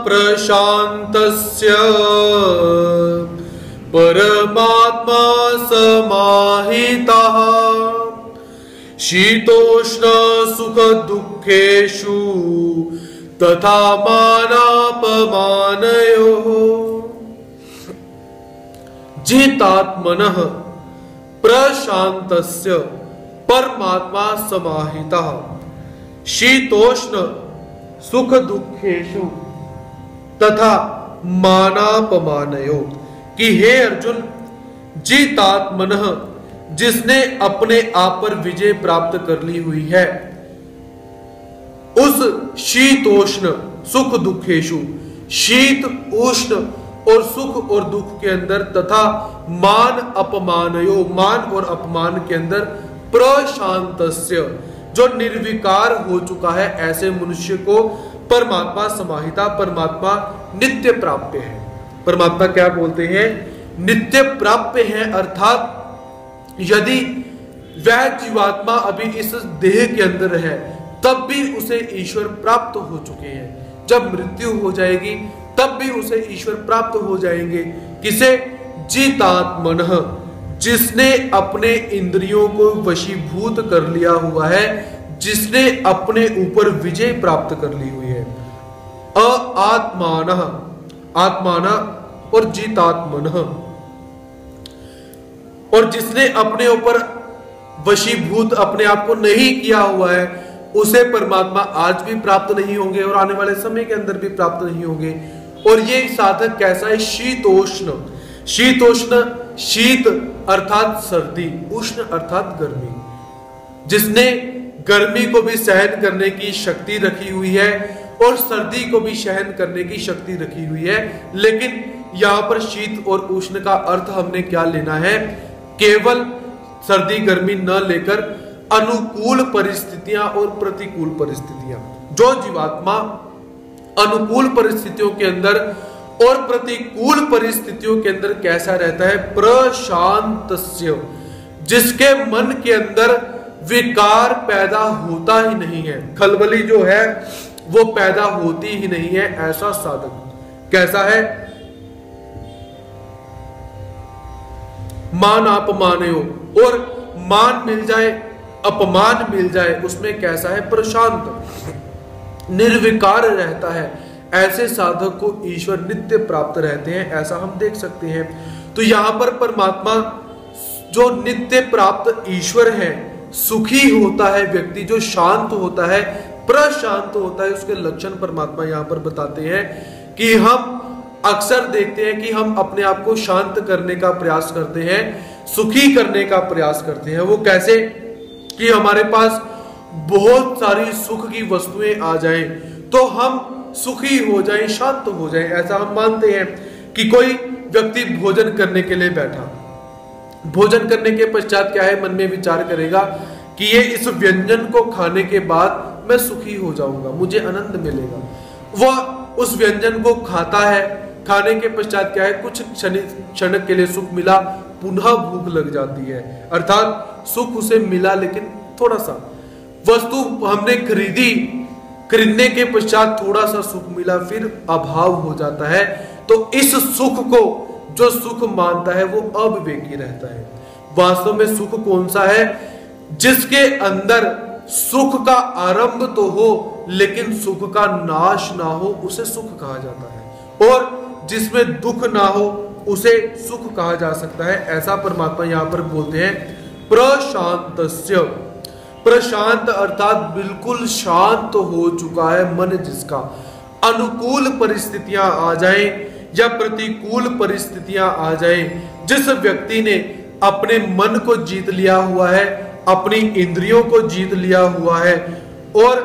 प्रशांत परमात्मा सुख दुखेशु तथा मानापमानयो। जितात्मन प्रशांत परमात्मा समाहिता। शीतोष्ण सुख दुखेशु तथा मानापमानयो। कि हे अर्जुन जीतात्मन जिसने अपने आप पर विजय प्राप्त कर ली हुई है, उस शीतोष्ण सुख दुखेशु शीत उष्ण और सुख और दुख के अंदर तथा मान अपमान मान और अपमान के अंदर प्रशांत जो निर्विकार हो चुका है, ऐसे मनुष्य को परमात्मा समाहिता, परमात्मा नित्य प्राप्य है। परमात्मा क्या बोलते हैं? नित्य प्राप्य है, अर्थात यदि वह जीवात्मा अभी इस देह के अंदर है, तब भी उसे ईश्वर प्राप्त हो चुके हैं। जब मृत्यु हो जाएगी, तब भी उसे ईश्वर प्राप्त हो जाएँगे। किसे? जीतात्मन। जिसने अपने इंद्रियों को वशीभूत कर लिया हुआ है, जिसने अपने ऊपर विजय प्राप्त कर ली हुई है। आत्मान आत्माना और जीतात्मन। और जिसने अपने ऊपर वशीभूत अपने आप को नहीं किया हुआ है, उसे परमात्मा आज भी प्राप्त नहीं होंगे और आने वाले समय के अंदर भी प्राप्त नहीं होंगे। और ये साधक कैसा है? शीतोष्ण। शीतोष्ण शीत अर्थात सर्दी, उष्ण अर्थात गर्मी। जिसने गर्मी को भी सहन करने की शक्ति रखी हुई है और सर्दी को भी सहन करने की शक्ति रखी हुई है, लेकिन यहाँ पर शीत और उष्ण का अर्थ हमने क्या लेना है? केवल सर्दी गर्मी न लेकर अनुकूल परिस्थितियाँ और प्रतिकूल परिस्थितियाँ। जो जीवात्मा अनुकूल परिस्थितियों के अंदर और प्रतिकूल परिस्थितियों के अंदर कैसा रहता है? प्रशांत जिसके मन के अंदर विकार पैदा होता ही नहीं है। खलबली जो है, वो पैदा होती ही नहीं है, ऐसा साधक। कैसा है? मान अपमान हो और मान मिल जाए, अपमान मिल जाए, उसमें कैसा है? प्रशांत। निर्विकार रहता है। ऐसे साधक को ईश्वर नित्य प्राप्त रहते हैं, ऐसा हम देख सकते हैं। तो यहाँ पर परमात्मा जो नित्य प्राप्त ईश्वर है, सुखी होता है, व्यक्ति जो शांत होता है, प्रशांत होता है, उसके लक्षण परमात्मा यहाँ पर बताते हैं कि हम अक्सर देखते हैं कि हम अपने आप को शांत करने का प्रयास करते हैं, सुखी करने का प्रयास करते हैं। वो कैसे? कि हमारे पास बहुत सारी सुख की वस्तुएँ आ जाएँ। तो हम सुखी हो जाए, शांत हो जाएँ, ऐसा हम मानते हैं कि कोई व्यक्ति भोजन करने के लिए बैठा। भोजन करने के पश्चात क्या है? मन में विचार करेगा कि ये इस व्यंजन को खाने के बाद मैं सुखी हो जाऊँगा, मुझे आनंद मिलेगा। वह उस व्यंजन को खाता है, खाने के पश्चात क्या है? कुछ क्षण के लिए सुख मिला, पुनः भूख लग जाती है। अर्थात सुख उसे मिला, लेकिन थोड़ा सा। वस्तु हमने खरीदी खरीदने के पश्चात थोड़ा सा सुख मिला, फिर अभाव हो जाता है। तो इस सुख को जो सुख मानता है, वो अविवेकी रहता है। वास्तव में सुख कौन सा है? जिसके अंदर सुख का आरंभ तो हो, लेकिन सुख का नाश ना हो, उसे सुख कहा जाता है। और जिसमें दुख ना हो, उसे सुख कहा जा सकता है। ऐसा परमात्मा यहाँ पर बोलते हैं प्रशांत प्रशांत अर्थात बिल्कुल शांत हो चुका है मन जिसका। अनुकूल परिस्थितियाँ आ जाएँ या प्रतिकूल परिस्थितियाँ आ जाएँ, जिस व्यक्ति ने अपने मन को जीत लिया हुआ है, अपनी इंद्रियों को जीत लिया हुआ है, और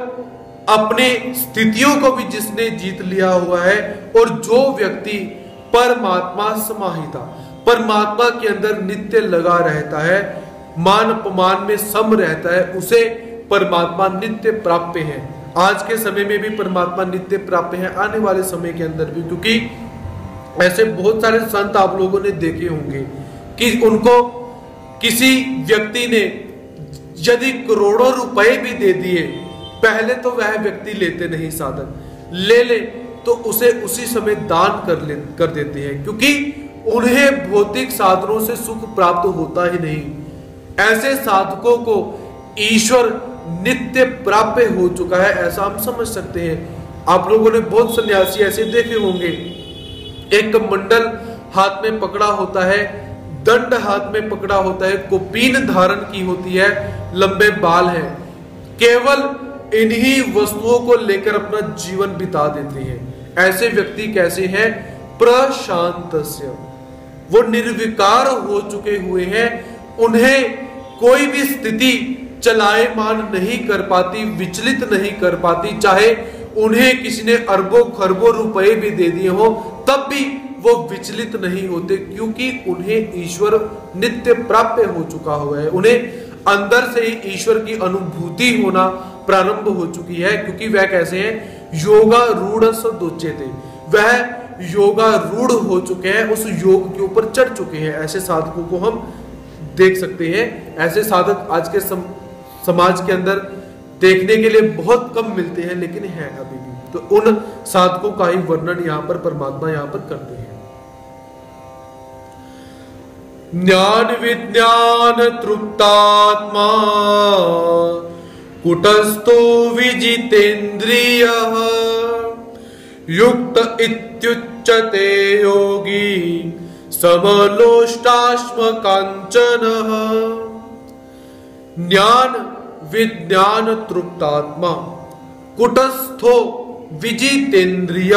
अपनी स्थितियों को भी जिसने जीत लिया हुआ है, और जो व्यक्ति परमात्मा समाहिता, परमात्मा के अंदर नित्य लगा रहता है मान अपमान में सम रहता है, उसे परमात्मा नित्य प्राप्य है। आज के समय में भी परमात्मा नित्य प्राप्य है, आने वाले समय के अंदर भी, क्योंकि ऐसे बहुत सारे संत आप लोगों ने देखे होंगे कि उनको किसी व्यक्ति ने यदि करोड़ों रुपए भी दे दिए, पहले तो वह व्यक्ति लेते नहीं साधन। ले ले तो उसे उसी समय दान कर ले, कर देते हैं, क्योंकि उन्हें भौतिक साधनों से सुख प्राप्त होता ही नहीं। ऐसे साधकों को ईश्वर नित्य प्राप्य हो चुका है, ऐसा हम समझ सकते हैं। आप लोगों ने बहुत सन्यासी ऐसे देखे होंगे। एक मंडल हाथ में पकड़ा होता है, दंड हाथ में पकड़ा होता है, कुपीन धारण की होती है, लंबे बाल है। केवल इन्हीं वस्तुओं को लेकर अपना जीवन बिता देते हैं। ऐसे व्यक्ति कैसे हैं? प्रशांत वो निर्विकार हो चुके हुए हैं। उन्हें कोई भी स्थिति चलायमान नहीं कर पाती, विचलित नहीं कर पाती, चाहे उन्हें किसी ने अरबों खरबों रुपए भी दे दिए हो, तब भी वो विचलित नहीं होते, क्योंकि उन्हें ईश्वर नित्य प्राप्य हो चुका हुआ है। उन्हें अंदर से ही ईश्वर की अनुभूति होना प्रारंभ हो चुकी है, क्योंकि वह कैसे हैं? योगा रूढ़ सदोचे थे। वह योगा रूढ़ हो चुके हैं, उस योग के ऊपर चढ़ चुके हैं। ऐसे साधकों को हम देख सकते हैं। ऐसे साधक आज के सम, समाज के अंदर देखने के लिए बहुत कम मिलते हैं लेकिन हैं अभी भी। तो उन साधकों का ही वर्णन यहाँ पर परमात्मा यहाँ पर करते हैं। ज्ञान विज्ञान तृप्तात्मा कुटस्थो विजितेन्द्रिय युक्त इत्युच्यते योगी। समलोष्टाश्म कांचन ज्ञान विज्ञान तृप्तात्मा। कुटस्थो विजितेन्द्रिय।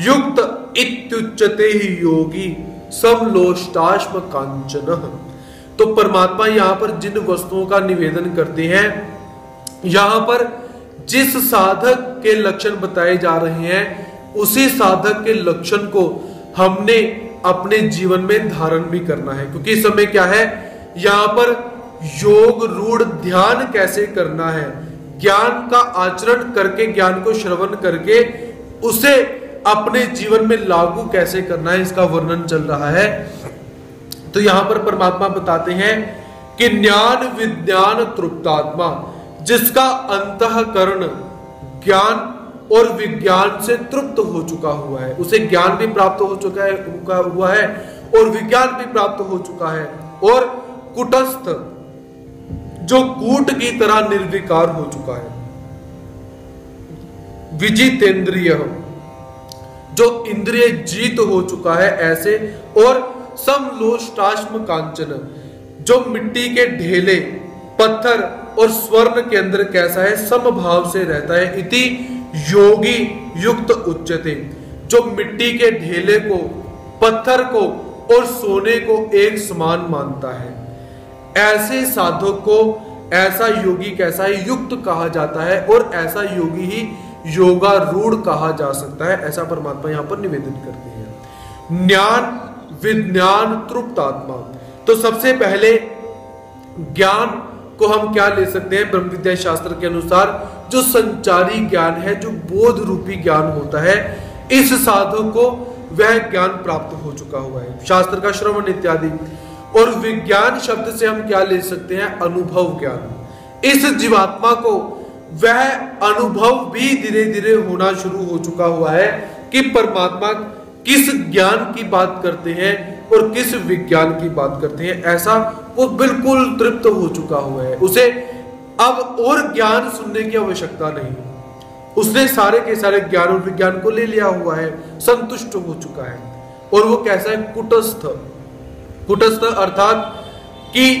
युक्त इत्युच्चते ही योगी समलोष्टाश्म कांचन तो परमात्मा यहाँ पर जिन वस्तुओं का निवेदन करते हैं, यहाँ पर जिस साधक के लक्षण बताए जा रहे हैं, उसी साधक के लक्षण को हमने अपने जीवन में धारण भी करना है। क्योंकि इस समय क्या है? यहाँ पर योग, रूढ़, ध्यान कैसे करना है? ज्ञान का आचरण करके, ज्ञान को श्रवण करके, उसे अपने जीवन में लागू कैसे करना है, इसका वर्णन चल रहा है। तो यहाँ पर परमात्मा बताते हैं कि ज्ञान विज्ञान तृप्तात्मा, जिसका अंतकरण ज्ञान और विज्ञान से तृप्त हो चुका हुआ है। उसे ज्ञान भी प्राप्त हो चुका है, हुआ है और विज्ञान भी प्राप्त हो चुका है। और कुटस्थ, जो कूट की तरह निर्विकार हो चुका है। विजितेंद्रिय, जो इंद्रिय जीत हो चुका है ऐसे और समलोष्टाश्म कांचन, जो मिट्टी के ढेले, पत्थर और स्वर्ण के अंदर कैसा है, समभाव से रहता है। इति योगी युक्त उच्चते। जो मिट्टी के ढेले को, पत्थर को और सोने को एक समान मानता है। ऐसे साधक को ऐसा योगी कैसा है युक्त कहा जाता है और ऐसा योगी ही योगा रूढ़ कहा जा सकता है, ऐसा परमात्मा यहाँ पर निवेदन करते हैं। ज्ञान, विज्ञान, तृप्त आत्मा। तो सबसे पहले ज्ञान को हम क्या ले सकते हैं? ब्रह्म विद्या शास्त्र के अनुसार जो संचारी ज्ञान है, जो बोध रूपी ज्ञान होता है, इस साधु को वह ज्ञान प्राप्त हो चुका हुआ है। शास्त्र का श्रवण इत्यादि। और विज्ञान शब्द से हम क्या ले सकते हैं? अनुभव ज्ञान। इस जीवात्मा को वह अनुभव भी धीरे धीरे होना शुरू हो चुका हुआ है कि परमात्मा किस ज्ञान की बात करते हैं और किस विज्ञान की बात करते हैं, ऐसा वो बिल्कुल तृप्त हो चुका हुआ है। उसे अब और ज्ञान सुनने की आवश्यकता नहीं। उसने सारे के सारे ज्ञान और विज्ञान को ले लिया हुआ है, संतुष्ट हो चुका है। और वो कैसा है? कुटस्थ। कुटस्थ अर्थात कि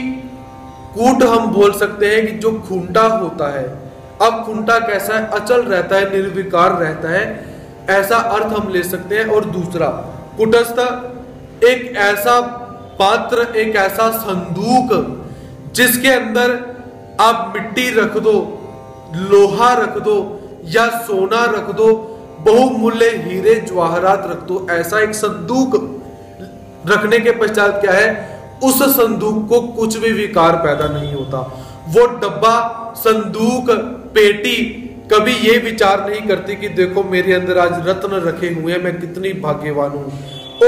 कूट हम बोल सकते हैं कि जो खूंटा होता है। अब खूंटा कैसा है? अचल रहता है, निर्विकार रहता है। ऐसा अर्थ हम ले सकते हैं। और दूसरा, कुटस्थ एक ऐसा पात्र, एक ऐसा संदूक जिसके अंदर आप मिट्टी रख दो, लोहा रख दो या सोना रख दो, बहुमूल्य हीरे जवाहरात रख दो, ऐसा एक संदूक रखने के पश्चात क्या है? उस संदूक को कुछ भी विकार पैदा नहीं होता। वो डब्बा, संदूक, पेटी कभी ये विचार नहीं करती कि देखो मेरे अंदर आज रत्न रखे हुए हैं, मैं कितनी भाग्यवान हूँ।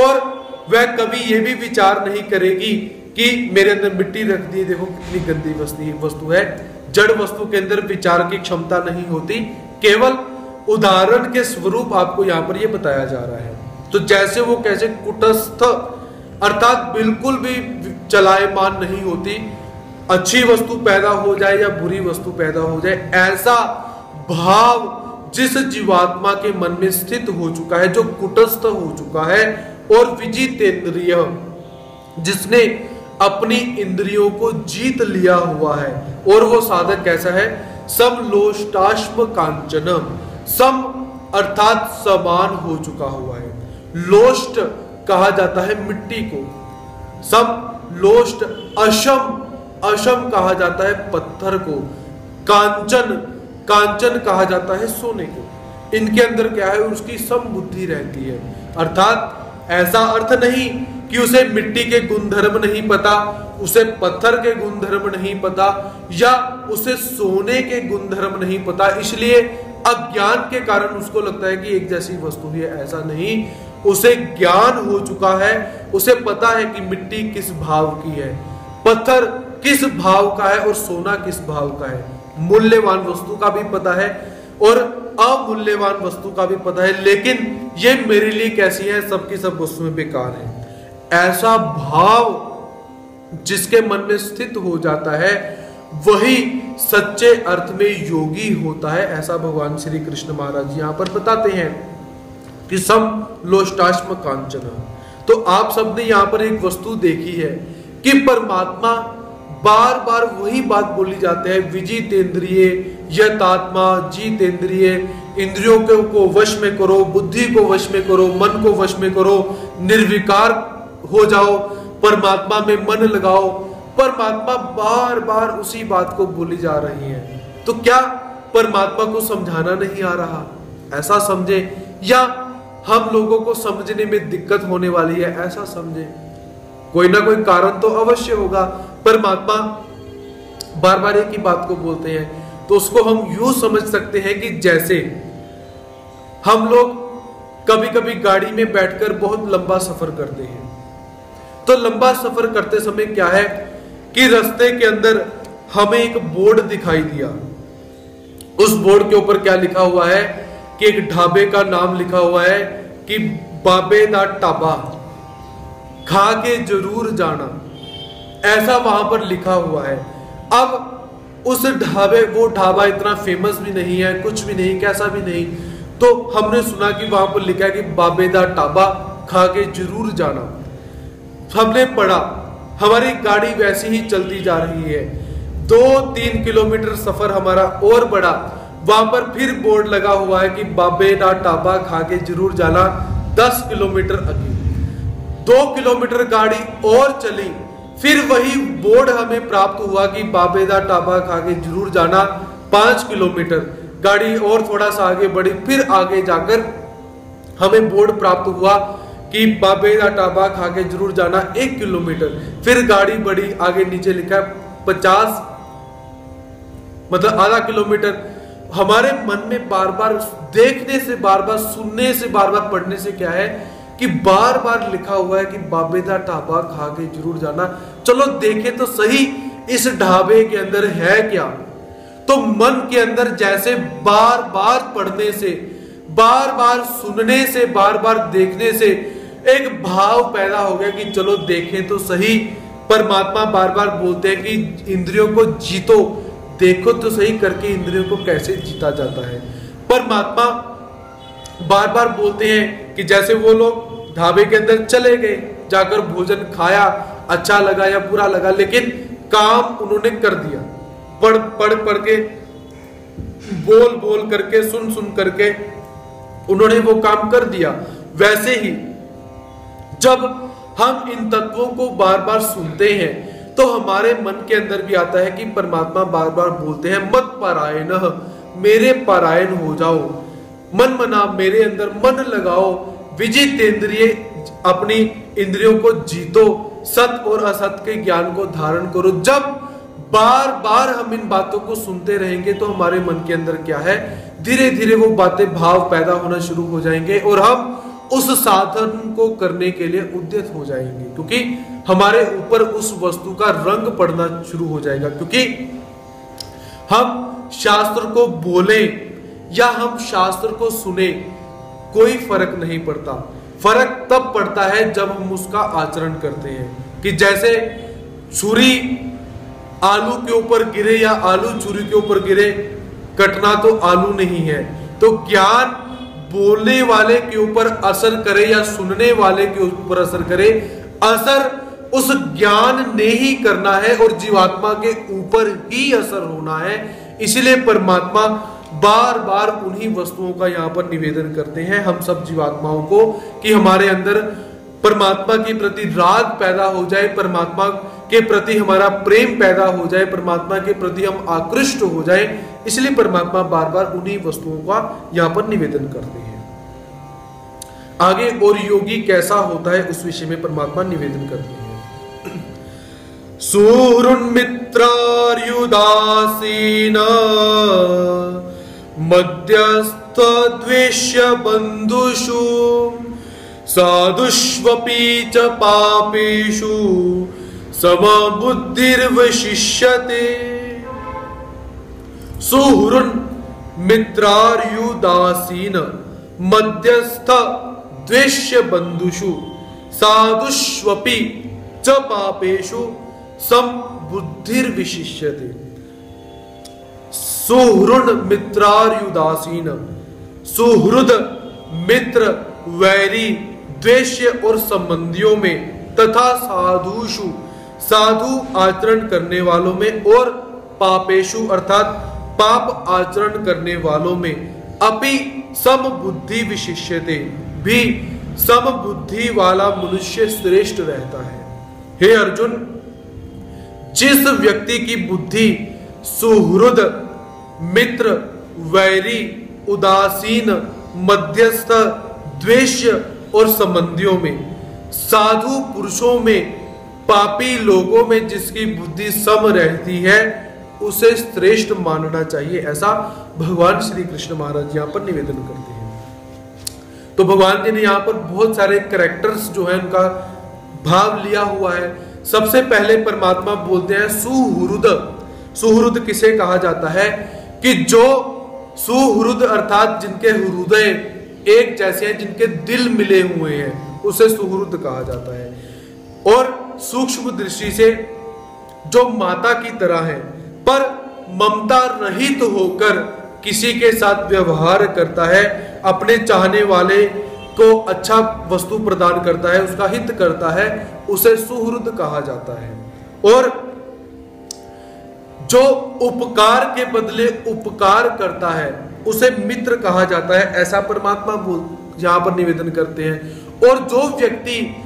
और वह कभी यह भी विचार नहीं करेगी कि मेरे अंदर मिट्टी रख दी, देखो कितनी गंदी वस्तु है। जड़ वस्तु के अंदर विचार की क्षमता नहीं होती। केवल उदाहरण के स्वरूप आपको यहाँ पर यह बताया जा रहा है। तो जैसे वो कैसे कुटस्थ, अर्थात बिल्कुल भी चलायमान नहीं होती, अच्छी वस्तु पैदा हो जाए या बुरी वस्तु पैदा हो जाए, ऐसा भाव जिस जीवात्मा के मन में स्थित हो चुका है, जो कुटस्थ हो चुका है और विजितेंद्रिय, जिसने अपनी इंद्रियों को जीत लिया हुआ है। और वो साधक कैसा है? सम लोष्टाश्म कांचनम, सम अर्थात समान हो चुका हुआ है। लोष्ट कहा जाता है मिट्टी को। सम लोष्ट अशम अशम कहा जाता है पत्थर को। कांचन कांचन कहा जाता है सोने को। इनके अंदर क्या है? उसकी सम बुद्धि रहती है। अर्थात ऐसा अर्थ नहीं कि उसे मिट्टी के गुणधर्म नहीं पता, उसे पत्थर के गुणधर्म नहीं पता, या उसे सोने के गुणधर्म नहीं पता। इसलिए अज्ञान के कारण उसको लगता है कि एक जैसी वस्तु ही ऐसा नहीं। उसे ज्ञान हो चुका है। उसे पता है कि मिट्टी किस भाव की है। पत्थर किस भाव का है और सोना किस भाव का है। मूल्यवान वस्तु का भी पता है। और अमूल्यवान वस्तु का भी पता है, लेकिन ये मेरे लिए कैसी है, सबकी सब वस्तुएँ बेकार है। ऐसा भाव जिसके मन में स्थित हो जाता है, वही सच्चे अर्थ में योगी होता है, ऐसा भगवान श्री कृष्ण महाराज यहाँ पर बताते हैं कि सम लोष्टाश्म कांचन। तो आप सबने यहाँ पर एक वस्तु देखी है कि परमात्मा बार बार वही बात बोली जाती है विजितेंद्रिय यतात्मा जीतेंद्रिय इंद्रियों को, को वश में करो बुद्धि को वश में करो मन को वश में करो निर्विकार हो जाओ परमात्मा में मन लगाओ परमात्मा बार बार उसी बात को बोली जा रही है। तो क्या परमात्मा को समझाना नहीं आ रहा? ऐसा समझे या हम लोगों को समझने में दिक्कत होने वाली है ऐसा समझे। कोई ना कोई कारण तो अवश्य होगा परमात्मा बार बार एक ही बात को बोलते हैं तो उसको हम यू समझ सकते हैं कि जैसे हम लोग कभी कभी गाड़ी में बैठकर बहुत लंबा सफ़र करते हैं। तो लंबा सफ़र करते समय क्या है कि रास्ते के अंदर हमें एक बोर्ड दिखाई दिया। उस बोर्ड के ऊपर क्या लिखा हुआ है कि एक ढाबे का नाम लिखा हुआ है कि बाबे दा टाबा खा के ज़रूर जाना। ऐसा वहाँ पर लिखा हुआ है। अब उस ढाबे, वो ढाबा इतना फ़ेमस भी नहीं है, कुछ भी नहीं, कैसा भी नहीं तो हमने सुना कि वहाँ पर लिखा है कि बाबेदा टाबा खा के ज़रूर जाना। हमने पढ़ा, हमारी गाड़ी वैसी ही चलती जा रही है। दो तीन किलोमीटर सफ़र हमारा और बढ़ा। वहाँ पर फिर बोर्ड लगा हुआ है कि बाबे ना टाबा खा के ज़रूर जाना, दस किलोमीटर आगे। दो किलोमीटर गाड़ी और चली फिर वही बोर्ड हमें प्राप्त हुआ कि बाबेदा टाबा खा के ज़रूर जाना पाँच किलोमीटर। गाड़ी और थोड़ा सा आगे बढ़ी, फिर आगे जाकर हमें बोर्ड प्राप्त हुआ कि बाबेदा टाबा खा के ज़रूर जाना एक किलोमीटर। फिर गाड़ी बढ़ी, आगे नीचे लिखा है पचास मतलब आधा किलोमीटर। हमारे मन में बार बार देखने से, बार बार सुनने से, बार बार पढ़ने से क्या है कि बार बार लिखा हुआ है कि बाबे का ढाबा खा के ज़रूर जाना। चलो देखे तो सही, इस ढाबे के अंदर है क्या? तो मन के अंदर जैसे बार बार पढ़ने से, बार बार सुनने से, बार बार देखने से एक भाव पैदा हो गया कि चलो देखें तो सही। परमात्मा बार बार बोलते हैं कि इंद्रियों को जीतो, देखो तो सही करके इंद्रियों को कैसे जीता जाता है। परमात्मा बार बार बोलते हैं कि जैसे वो लोग ढाबे के अंदर चले गए, जाकर भोजन खाया अच्छा लगा या बुरा लगा, लेकिन काम उन्होंने कर दिया। पढ़ पढ़ पढ़ के, बोल बोल करके, सुन सुन करके उन्होंने वो काम कर दिया। वैसे ही, जब हम इन तत्वों को बार बार सुनते हैं तो हमारे मन के अंदर भी आता है कि परमात्मा बार बार बोलते हैं, मत पारायण, मेरे पारायण हो जाओ। मन मना, मेरे अंदर मन लगाओ विजित इंद्रिय अपनी इंद्रियों को जीतो, सत और असत के ज्ञान को धारण करो। जब बार बार हम इन बातों को सुनते रहेंगे तो हमारे मन के अंदर क्या है? धीरे धीरे वो बातें भाव पैदा होना शुरू हो जाएँगे और हम उस साधन को करने के लिए उद्यत हो जाएँगे, क्योंकि हमारे ऊपर उस वस्तु का रंग पड़ना शुरू हो जाएगा। क्योंकि हम शास्त्र को बोले या हम शास्त्र को सुने कोई फ़र्क नहीं पड़ता। फ़र्क तब पड़ता है जब हम उसका आचरण करते हैं कि जैसे छुरी आलू के ऊपर गिरे या आलू छुरी के ऊपर गिरे, कटना तो आलू नहीं है। तो ज्ञान बोलने वाले के ऊपर असर करे या सुनने वाले के ऊपर असर करे, असर उस ज्ञान ने ही करना है और जीवात्मा के ऊपर ही असर होना है। इसलिए परमात्मा बार बार उन्हीं वस्तुओं का यहाँ पर निवेदन करते हैं हम सब जीवात्माओं को, कि हमारे अंदर परमात्मा के प्रति राग पैदा हो जाए, परमात्मा के प्रति हमारा प्रेम पैदा हो जाए, परमात्मा के प्रति हम आकृष्ट हो जाए, इसलिए परमात्मा बार बार उन्हीं वस्तुओं का यहाँ पर निवेदन करते हैं। आगे, और योगी कैसा होता है, उस विषय में परमात्मा निवेदन करते हैं। सूरुन्मित्रार्युदासीन मध्यस्थद्वेष्य बन्धुषु, साधुष्वपि च पापेषु, समबुद्धिर्वशिष्यते। सुहृन् मित्रार्युदासीन मध्यस्थ द्वेष्य बंधुषु साधुष्वपि च पापेषु सम बुद्धिर विशिष्यते सुहृद मित्रार्युदासीन, सुहृद मित्र वैरी द्वेष्य और संबंधियों में तथा साधुषु, साधु आचरण करने वालों में और पापेशु अर्थात पाप आचरण करने वालों में अपि सम बुद्धि विशिष्यते, भी सम बुद्धि वाला मनुष्य श्रेष्ठ रहता है। हे अर्जुन, जिस व्यक्ति की बुद्धि सुहृद मित्र, वैरी, उदासीन, मध्यस्थ द्वेष्य और संबंधियों में, साधु पुरुषों में, पापी लोगों में जिसकी बुद्धि सम रहती है, उसे श्रेष्ठ मानना चाहिए, ऐसा भगवान श्री कृष्ण महाराज यहाँ पर निवेदन करते हैं। तो भगवान जी ने यहाँ पर बहुत सारे करेक्टर्स जो है उनका भाव लिया हुआ है। सबसे पहले परमात्मा बोलते हैं सुहृद। सुहृद किसे कहा जाता है? कि जो सुहृद अर्थात जिनके हृदय एक जैसे हैं, जिनके दिल मिले हुए हैं, उसे सुहृद कहा जाता है। और सूक्ष्म दृष्टि से जो माता की तरह है, पर ममता रहित तो होकर किसी के साथ व्यवहार करता है, अपने चाहने वाले को अच्छा वस्तु प्रदान करता है, उसका हित करता है, उसे सुहृद कहा जाता है। और जो उपकार के बदले उपकार करता है, उसे मित्र कहा जाता है। ऐसा परमात्मा यहाँ पर निवेदन करते हैं। और जो व्यक्ति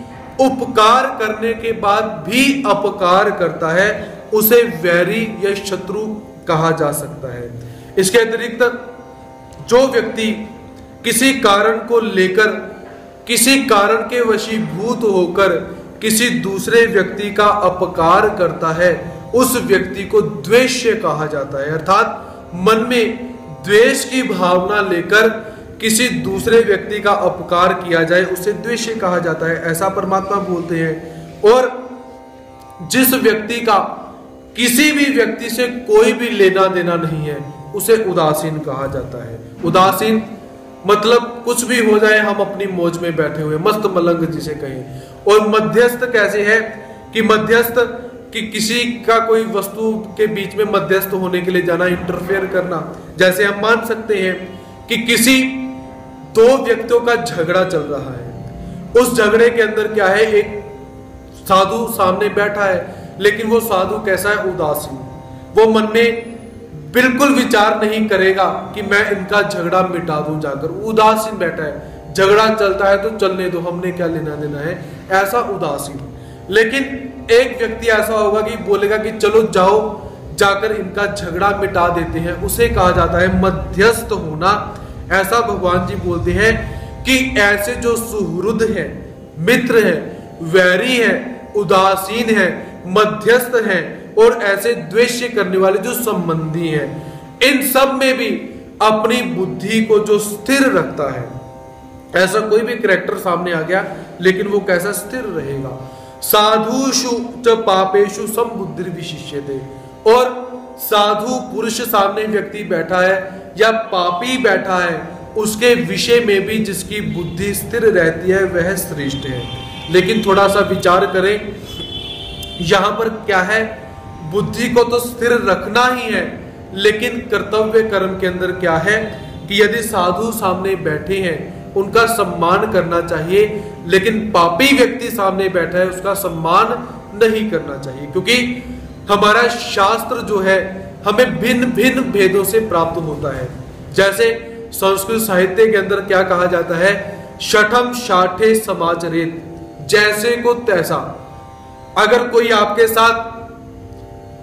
उपकार करने के बाद भी अपकार करता है, उसे वैरी या शत्रु कहा जा सकता है। इसके अतिरिक्त, जो व्यक्ति किसी कारण को लेकर, किसी कारण के वशीभूत होकर, किसी दूसरे व्यक्ति का अपकार करता है उस व्यक्ति को द्वेष्य कहा जाता है। अर्थात मन में द्वेष की भावना लेकर किसी दूसरे व्यक्ति का अपकार किया जाए, उसे द्वेष्य कहा जाता है, ऐसा परमात्मा बोलते हैं। और जिस व्यक्ति का किसी भी व्यक्ति से कोई भी लेना देना नहीं है, उसे उदासीन कहा जाता है। उदासीन मतलब कुछ भी हो जाए, हम अपनी मौज में बैठे हुए, मस्त मलंग जिसे कहें। और मध्यस्थ कैसे है कि मध्यस्थ कि किसी का कोई वस्तु के बीच में मध्यस्थ होने के लिए जाना इंटरफेयर करना। जैसे हम मान सकते हैं कि किसी दो व्यक्तियों का झगड़ा चल रहा है। उस झगड़े के अंदर क्या है? एक साधु सामने बैठा है, लेकिन वो साधु कैसा है? उदासीन वो मन में बिल्कुल विचार नहीं करेगा कि मैं इनका झगड़ा मिटा दूँ जाकर। उदासीन बैठा है। झगड़ा चलता है तो चलने दो, हमने क्या लेना देना है? ऐसा उदासीन। लेकिन एक व्यक्ति ऐसा होगा कि बोलेगा कि चलो जाओ, जाकर इनका झगड़ा मिटा देते हैं। उसे कहा जाता है मध्यस्थ होना। ऐसा भगवान जी बोलते हैं कि ऐसे जो सुहृद है, मित्र है, वैरी है, उदासीन है, मध्यस्थ है और ऐसे द्वेष्य करने वाले जो संबंधी हैं, इन सब में भी अपनी बुद्धि को जो स्थिर रखता है। ऐसा कोई भी करेक्टर सामने आ गया, लेकिन वो कैसा स्थिर रहेगा? साधुषु च पापेशु बुद्धि विशिष्य थे और साधु पुरुष सामने व्यक्ति बैठा है या पापी बैठा है, उसके विषय में भी जिसकी बुद्धि स्थिर रहती है, वह श्रेष्ठ है। लेकिन थोड़ा सा विचार करें, यहाँ पर क्या है? बुद्धि को तो स्थिर रखना ही है, लेकिन कर्तव्य कर्म के अंदर क्या है कि यदि साधु सामने बैठे हैं उनका सम्मान करना चाहिए, लेकिन पापी व्यक्ति सामने बैठा है, उसका सम्मान नहीं करना चाहिए, क्योंकि हमारा शास्त्र जो है, हमें भिन्न भिन्न भेदों से प्राप्त होता है। जैसे संस्कृत साहित्य के अंदर क्या कहा जाता है? शठम शाठे समाज रेत, जैसे को तैसा। अगर कोई आपके साथ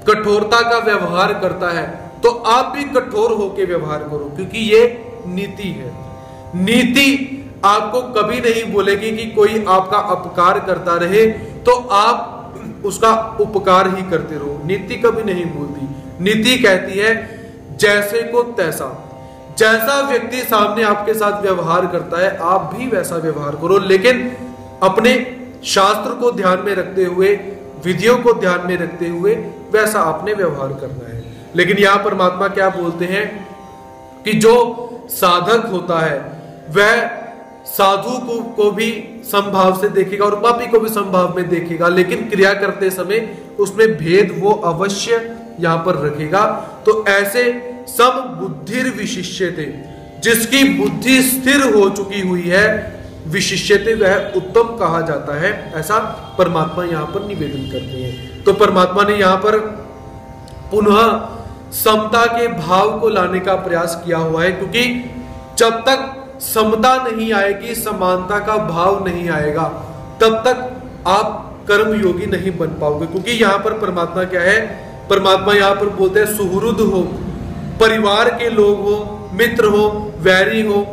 कठोरता का व्यवहार करता है तो आप भी कठोर होकर व्यवहार करो, क्योंकि ये नीति है। नीति आपको कभी नहीं बोलेगी कि कोई आपका अपकार करता रहे तो आप उसका उपकार ही करते रहो। नीति कभी नहीं बोलती। नीति कहती है, जैसे को तैसा। जैसा व्यक्ति सामने आपके साथ व्यवहार करता है, आप भी वैसा व्यवहार करो। लेकिन अपने शास्त्र को ध्यान में रखते हुए, विधियों को ध्यान में रखते हुए, वैसा आपने व्यवहार करना है। लेकिन यहाँ परमात्मा क्या बोलते हैं कि जो साधक होता है वह साधु को, को भी संभाव से देखेगा और पापी को भी संभाव में देखेगा लेकिन क्रिया करते समय उसमें भेद वो अवश्य यहाँ पर रखेगा। तो ऐसे सब बुद्धि विशिष्य थे जिसकी बुद्धि स्थिर हो चुकी हुई है विशिष्यते वह उत्तम कहा जाता है ऐसा परमात्मा यहाँ पर निवेदन करते हैं। तो परमात्मा ने यहाँ पर पुनः समता के भाव को लाने का प्रयास किया हुआ है क्योंकि जब तक समता नहीं आएगी, समानता का भाव नहीं आएगा, तब तक आप कर्म योगी नहीं बन पाओगे। क्योंकि यहाँ पर परमात्मा क्या है? परमात्मा यहाँ पर बोलते हैं, सुहृद हो, परिवार के लोग हो, मित्र हो, वैरी हो,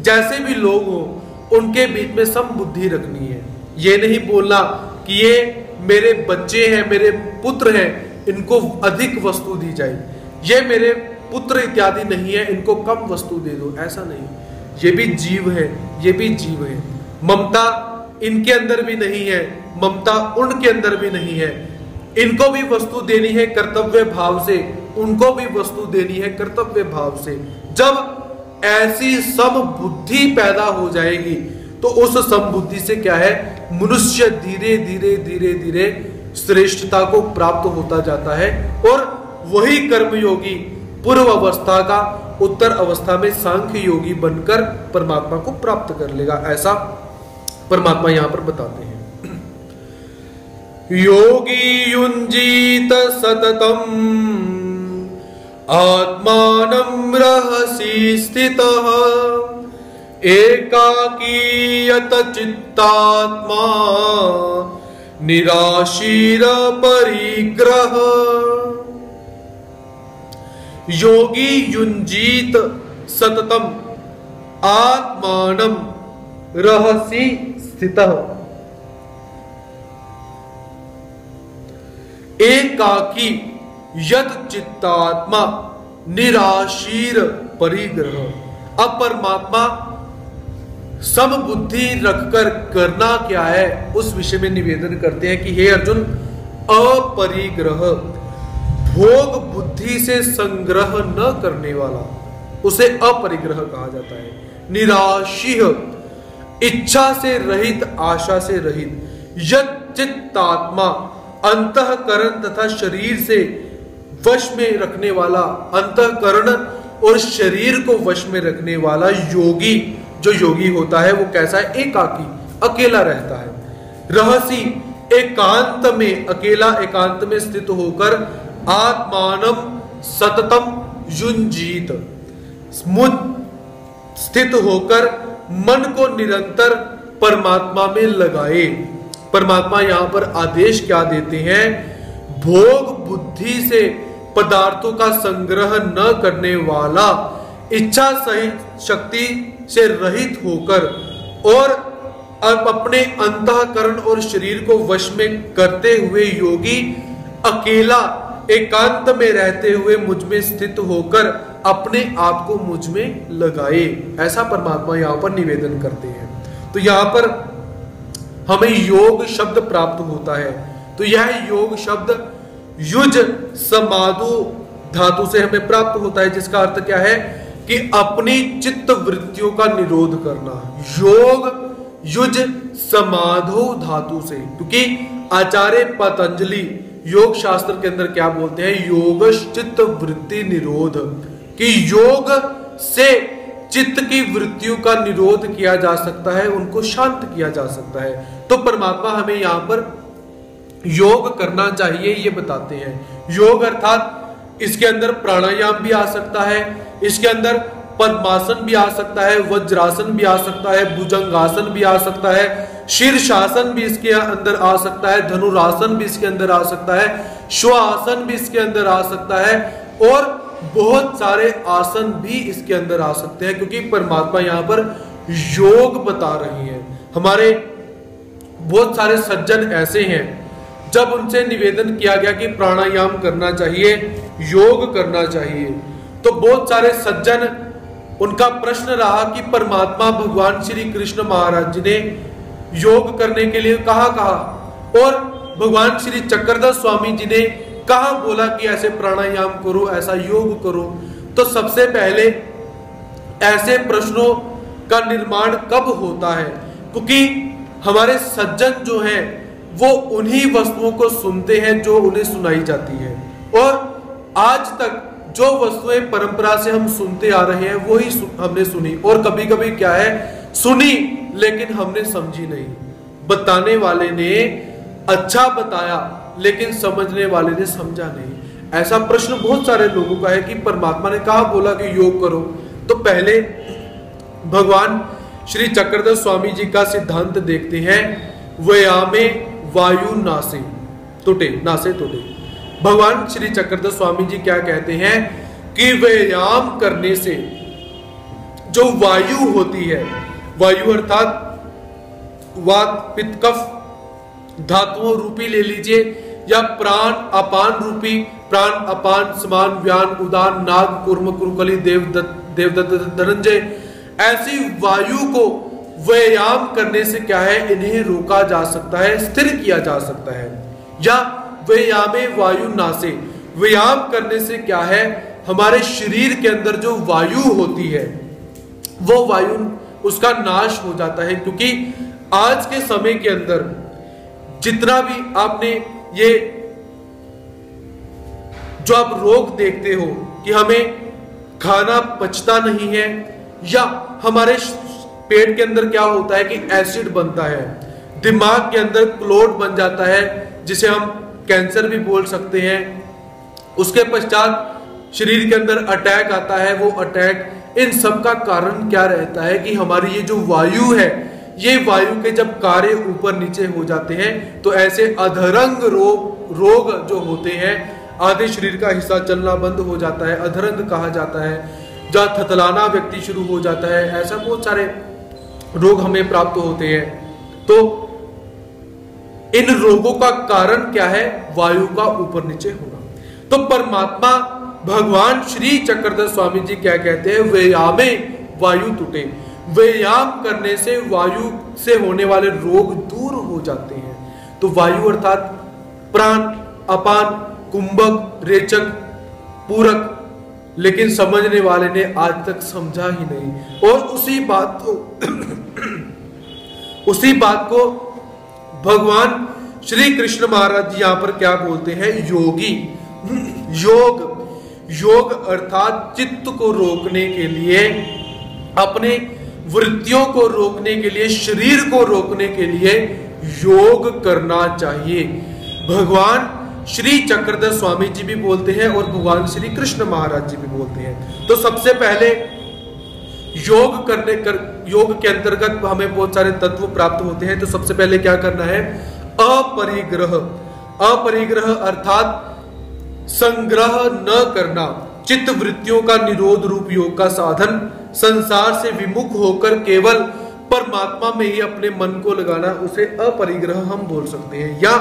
जैसे भी लोग हो, उनके बीच में सम बुद्धि रखनी है। ये नहीं बोलना कि ये मेरे बच्चे हैं, मेरे पुत्र हैं, इनको अधिक वस्तु दी जाए। ये मेरे पुत्र इत्यादि नहीं है, इनको कम वस्तु दे दो, ऐसा नहीं। ये भी जीव है, ये भी जीव है। ममता इनके अंदर भी नहीं है, ममता उनके अंदर भी नहीं है। इनको भी वस्तु देनी है कर्तव्य भाव से, उनको भी वस्तु देनी है कर्तव्य भाव से। जब ऐसी सम बुद्धि पैदा हो जाएगी तो उस सम बुद्धि से क्या है? मनुष्य धीरे धीरे धीरे धीरे श्रेष्ठता को प्राप्त होता जाता है और वही कर्मयोगी पूर्व अवस्था का उत्तर अवस्था में सांख्य योगी बनकर परमात्मा को प्राप्त कर लेगा, ऐसा परमात्मा यहाँ पर बताते हैं। योगी युंजीत सततम, आत्मान रहसी स्थित, एकाकीयत चित्तात्मा, निराशीर परिग्रह। योगी युंजीत सततम आत्मानम रहसी स्थित। एकाकी यत चित्तात्मा निराशीर परिग्रह। अब परमात्मा सम बुद्धि रखकर करना क्या है, उस विषय में निवेदन करते हैं कि हे अर्जुन, अपरिग्रह। भोग बुद्धि से संग्रह न करने वाला, उसे अपरिग्रह कहा जाता है। निराशी इच्छा से रहित, आशा से रहित यत्तात्मा अंतकरण तथा शरीर से वश में रखने वाला, अंतकरण और शरीर को वश में रखने वाला योगी, जो योगी होता है, वो कैसा है? एकाकी, अकेला रहता है। रहसी, एकांत में, अकेला एकांत में स्थित होकर आत्मानम सततम युंजीत स्थित होकर मन को निरंतर परमात्मा में लगाए। परमात्मा यहाँ पर आदेश क्या देते हैं? भोग बुद्धि से पदार्थों का संग्रह न करने वाला, इच्छा सहित शक्ति से रहित होकर और अपने अंतकरण और शरीर को वश में करते हुए योगी अकेला एकांत में रहते हुए मुझमें स्थित होकर अपने आप को मुझमें लगाए। ऐसा परमात्मा यहाँ पर निवेदन करते हैं। तो यहाँ पर हमें योग शब्द प्राप्त होता है। तो यह योग शब्द युज समाधु धातु से हमें प्राप्त होता है, जिसका अर्थ क्या है कि अपनी चित्त वृत्तियों का निरोध करना। योग युज समाधो धातु से, क्योंकि आचार्य पतंजलि योग शास्त्र के अंदर क्या बोलते हैं? योग चित्त वृत्ति निरोध। कि योग से चित्त की वृत्तियों का निरोध किया जा सकता है, उनको शांत किया जा सकता है। तो परमात्मा हमें यहाँ पर योग करना चाहिए, ये बताते हैं। योग अर्थात इसके अंदर प्राणायाम भी आ सकता है, इसके अंदर पद्मासन भी आ सकता है, वज्रासन भी आ सकता है, भुजंगासन भी आ सकता है, शीर्षासन भी इसके अंदर आ सकता है, धनुरासन भी इसके अंदर आ सकता है, श्वासन भी इसके अंदर आ सकता है, और बहुत सारे आसन भी इसके अंदर आ सकते हैं, क्योंकि परमात्मा यहाँ पर योग बता रही है। हमारे बहुत सारे सज्जन ऐसे हैं, जब उनसे निवेदन किया गया कि प्राणायाम करना चाहिए, योग करना चाहिए तो बहुत सारे सज्जन उनका प्रश्न रहा कि परमात्मा भगवान श्री कृष्ण महाराज जी ने योग करने के लिए कहा कहा? और भगवान श्री चक्रधर स्वामी जी ने कहा, बोला कि ऐसे प्राणायाम करो, ऐसा योग करो। तो सबसे पहले ऐसे प्रश्नों का निर्माण कब होता है? क्योंकि हमारे सज्जन जो हैं, वो उन्हीं वस्तुओं को सुनते हैं जो उन्हें सुनाई जाती है। और आज तक जो वस्तुएँ परंपरा से हम सुनते आ रहे हैं वही सु, हमने सुनी। और कभी कभी क्या है? सुनी लेकिन हमने समझी नहीं। बताने वाले ने अच्छा बताया लेकिन समझने वाले ने समझा नहीं। ऐसा प्रश्न बहुत सारे लोगों का है कि परमात्मा ने कहा बोला कि योग करो। तो पहले भगवान श्री चक्रधर स्वामी जी का सिद्धांत देखते हैं व्यायामे वायु नासे। टूटे नासे टूटे भगवान श्री चक्रधर स्वामी जी क्या कहते हैं कि व्यायाम करने से जो वायु होती है, वायु अर्थात वात, पित्त, कफ, धातुओं रूपी ले लीजिए, या प्राण अपान रूपी, प्राण अपान, समान व्यान, उदान, नाग, कुर्म, कुरकली देवदत्त देवदत्त धनंजय, ऐसी वायु को व्यायाम करने से क्या है? इन्हें रोका जा सकता है, स्थिर किया जा सकता है, या व्यायामे वायु नासे। व्यायाम करने से क्या है? हमारे शरीर के अंदर जो वायु होती है, वो वायु उसका नाश हो जाता है, क्योंकि आज के समय के अंदर जितना भी आपने ये जो आप रोग देखते हो कि हमें खाना पचता नहीं है, या हमारे पेट के अंदर क्या होता है कि एसिड बनता है, दिमाग के अंदर क्लोट बन जाता है, जिसे हम कैंसर भी बोल सकते हैं। उसके पश्चात शरीर के अंदर अटैक आता है, वो अटैक इन सब का कारण क्या रहता है कि हमारी ये जो वायु है, ये वायु के जब कार्य ऊपर नीचे हो जाते हैं तो ऐसे अधरंग रोग रोग जो होते हैं, आधे शरीर का हिस्सा चलना बंद हो जाता है, अधरंग कहा जाता है, जहाँ थतलाना व्यक्ति शुरू हो जाता है, ऐसा बहुत सारे रोग हमें प्राप्त होते हैं। तो इन रोगों का कारण क्या है? वायु का ऊपर नीचे होना। तो परमात्मा भगवान श्री चक्रधर स्वामी जी क्या कहते हैं? व्यायामे वायु टूटे। व्यायाम करने से वायु से होने वाले रोग दूर हो जाते हैं। तो वायु अर्थात प्राण, अपान, कुंभक, रेचक, पूरक, लेकिन समझने वाले ने आज तक समझा ही नहीं। और उसी बात को, उसी बात को भगवान श्री कृष्ण महाराज जी यहाँ पर क्या बोलते हैं? योगी। योग। योग अर्थात चित्त को रोकने के लिए, अपने वृत्तियों को रोकने के लिए, शरीर को रोकने के लिए योग करना चाहिए। भगवान श्री चक्रधर स्वामी जी भी बोलते हैं और भगवान श्री कृष्ण महाराज जी भी बोलते हैं। तो सबसे पहले योग करने कर, योग के अंतर्गत हमें बहुत सारे तत्व प्राप्त होते हैं। तो सबसे पहले क्या करना है? अपरिग्रह। अपरिग्रह अर्थात संग्रह न करना। चित्त वृत्तियों का निरोध रूप योग का साधन। संसार से विमुख होकर केवल परमात्मा में ही अपने मन को लगाना, उसे अपरिग्रह हम बोल सकते हैं। या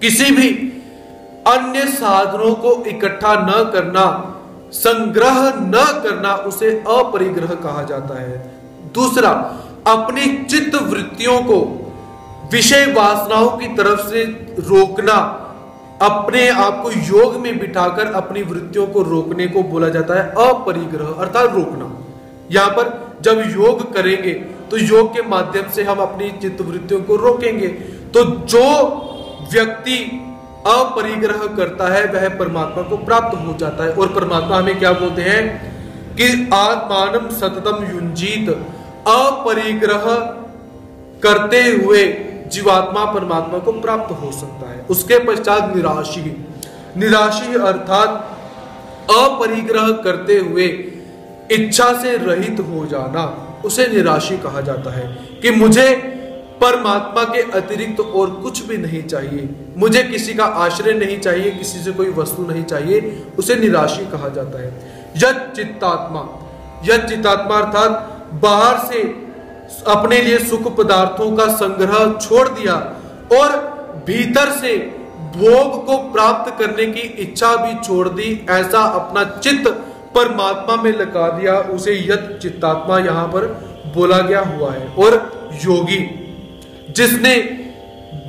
किसी भी अन्य साधनों को इकट्ठा न करना। संग्रह न करना उसे अपरिग्रह कहा जाता है। दूसरा, अपनी चित्त वृत्तियों को विषय वासनाओं की तरफ़ से रोकना, अपने आप को योग में बिठाकर अपनी वृत्तियों को रोकने को बोला जाता है अपरिग्रह, अर्थात रोकना। यहाँ पर जब योग करेंगे तो योग के माध्यम से हम अपनी चित्त वृत्तियों को रोकेंगे। तो जो व्यक्ति अपरिग्रह करता है, वह परमात्मा को प्राप्त हो जाता है। और परमात्मा हमें क्या बोलते हैं? कि आत्मान सततम युंजीत अपरिग्रह करते हुए जीवात्मा परमात्मा को प्राप्त हो सकता है। उसके पश्चात निराशी निराशी अर्थात अपरिग्रह करते हुए इच्छा से रहित हो जाना, उसे निराशी कहा जाता है। कि मुझे परमात्मा के अतिरिक्त तो और कुछ भी नहीं चाहिए। मुझे किसी का आश्रय नहीं चाहिए, किसी से कोई वस्तु नहीं चाहिए, उसे निराशी कहा जाता है। यद चित्तात्मा। यद चित्तात्मा अर्थात बाहर से अपने लिए सुख पदार्थों का संग्रह छोड़ दिया और भीतर से भोग को प्राप्त करने की इच्छा भी छोड़ दी, ऐसा अपना चित्त परमात्मा में लगा दिया, उसे यद चित्तात्मा यहाँ पर बोला गया हुआ है। और योगी जिसने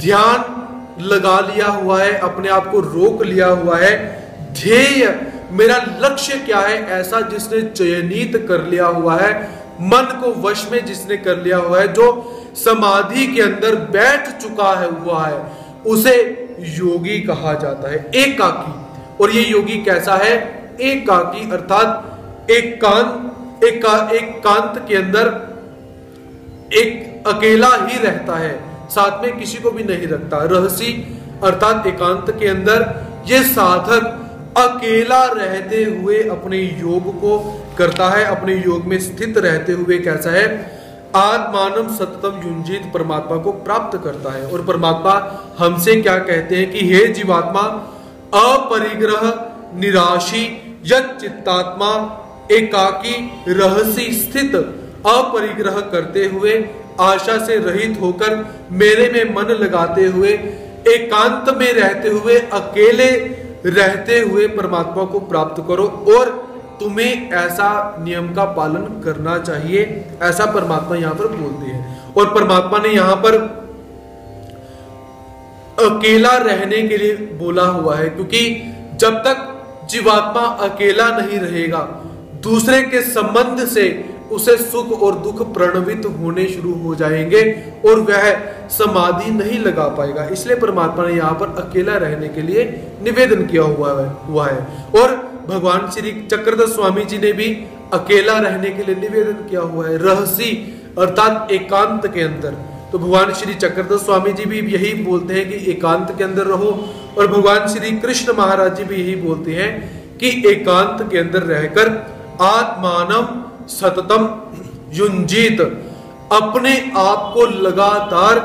ध्यान लगा लिया हुआ है अपने आप को रोक लिया हुआ है ध्येय मेरा लक्ष्य क्या है ऐसा जिसने चयनित कर लिया हुआ है मन को वश में जिसने कर लिया हुआ है जो समाधि के अंदर बैठ चुका है हुआ है उसे योगी कहा जाता है एकाकी। और ये योगी कैसा है? एकाकी अर्थात एक कांत एक का, एक कांत के अंदर एक अकेला ही रहता है। साथ में किसी को भी नहीं रखता। रहसी अर्थात एकांत के अंदर ये साधक अकेला रहते हुए अपने योग को करता है, अपने योग में स्थित रहते हुए कैसा है? आत्मानम सततम युंजित परमात्मा को प्राप्त करता है। और परमात्मा हमसे क्या कहते हैं कि, हे जीवात्मा, अपरिग्रह, निराशी चित्तात्मा एकाकी, रहसी स्थित अपरिग्रह करते हुए आशा से रहित होकर मेरे में मन लगाते हुए, एकांत में रहते हुए, अकेले रहते हुए परमात्मा को प्राप्त करो और तुम्हें ऐसा नियम का पालन करना चाहिए, ऐसा परमात्मा यहाँ पर बोलते हैं। और परमात्मा ने यहाँ पर अकेला रहने के लिए बोला हुआ है, क्योंकि जब तक जीवात्मा अकेला नहीं रहेगा, दूसरे के संबंध से उसे सुख और दुख प्रणवित होने शुरू हो जाएँगे और वह समाधि नहीं लगा पाएगा। इसलिए परमात्मा ने यहाँ पर अकेला रहने के लिए निवेदन किया हुआ है हुआ है। और भगवान श्री चक्रधर स्वामी जी ने भी अकेला रहने के लिए निवेदन किया हुआ है, रहसी, अर्थात एकांत के अंदर। तो भगवान श्री चक्रधर स्वामी जी भी यही बोलते हैं कि एकांत के अंदर रहो, और भगवान श्री कृष्ण महाराज जी भी यही बोलते हैं कि एकांत के अंदर रहकर आत्मानम सततम युंजित, अपने आप को लगातार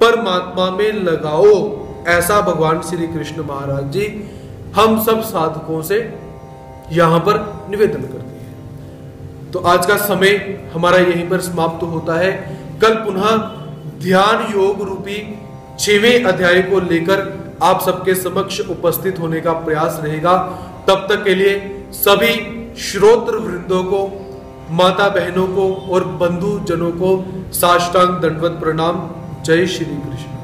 परमात्मा में लगाओ, ऐसा भगवान श्री कृष्ण महाराज जी हम सब साधकों से यहाँ पर निवेदन करते हैं। तो आज का समय हमारा यहीं पर समाप्त होता है। कल पुनः ध्यान योग रूपी छवें अध्याय को लेकर आप सबके समक्ष उपस्थित होने का प्रयास रहेगा। तब तक के लिए सभी श्रोत्र वृंदों को माता बहनों को और बंधु जनों को साष्टांग दंडवत प्रणाम। जय श्री कृष्ण।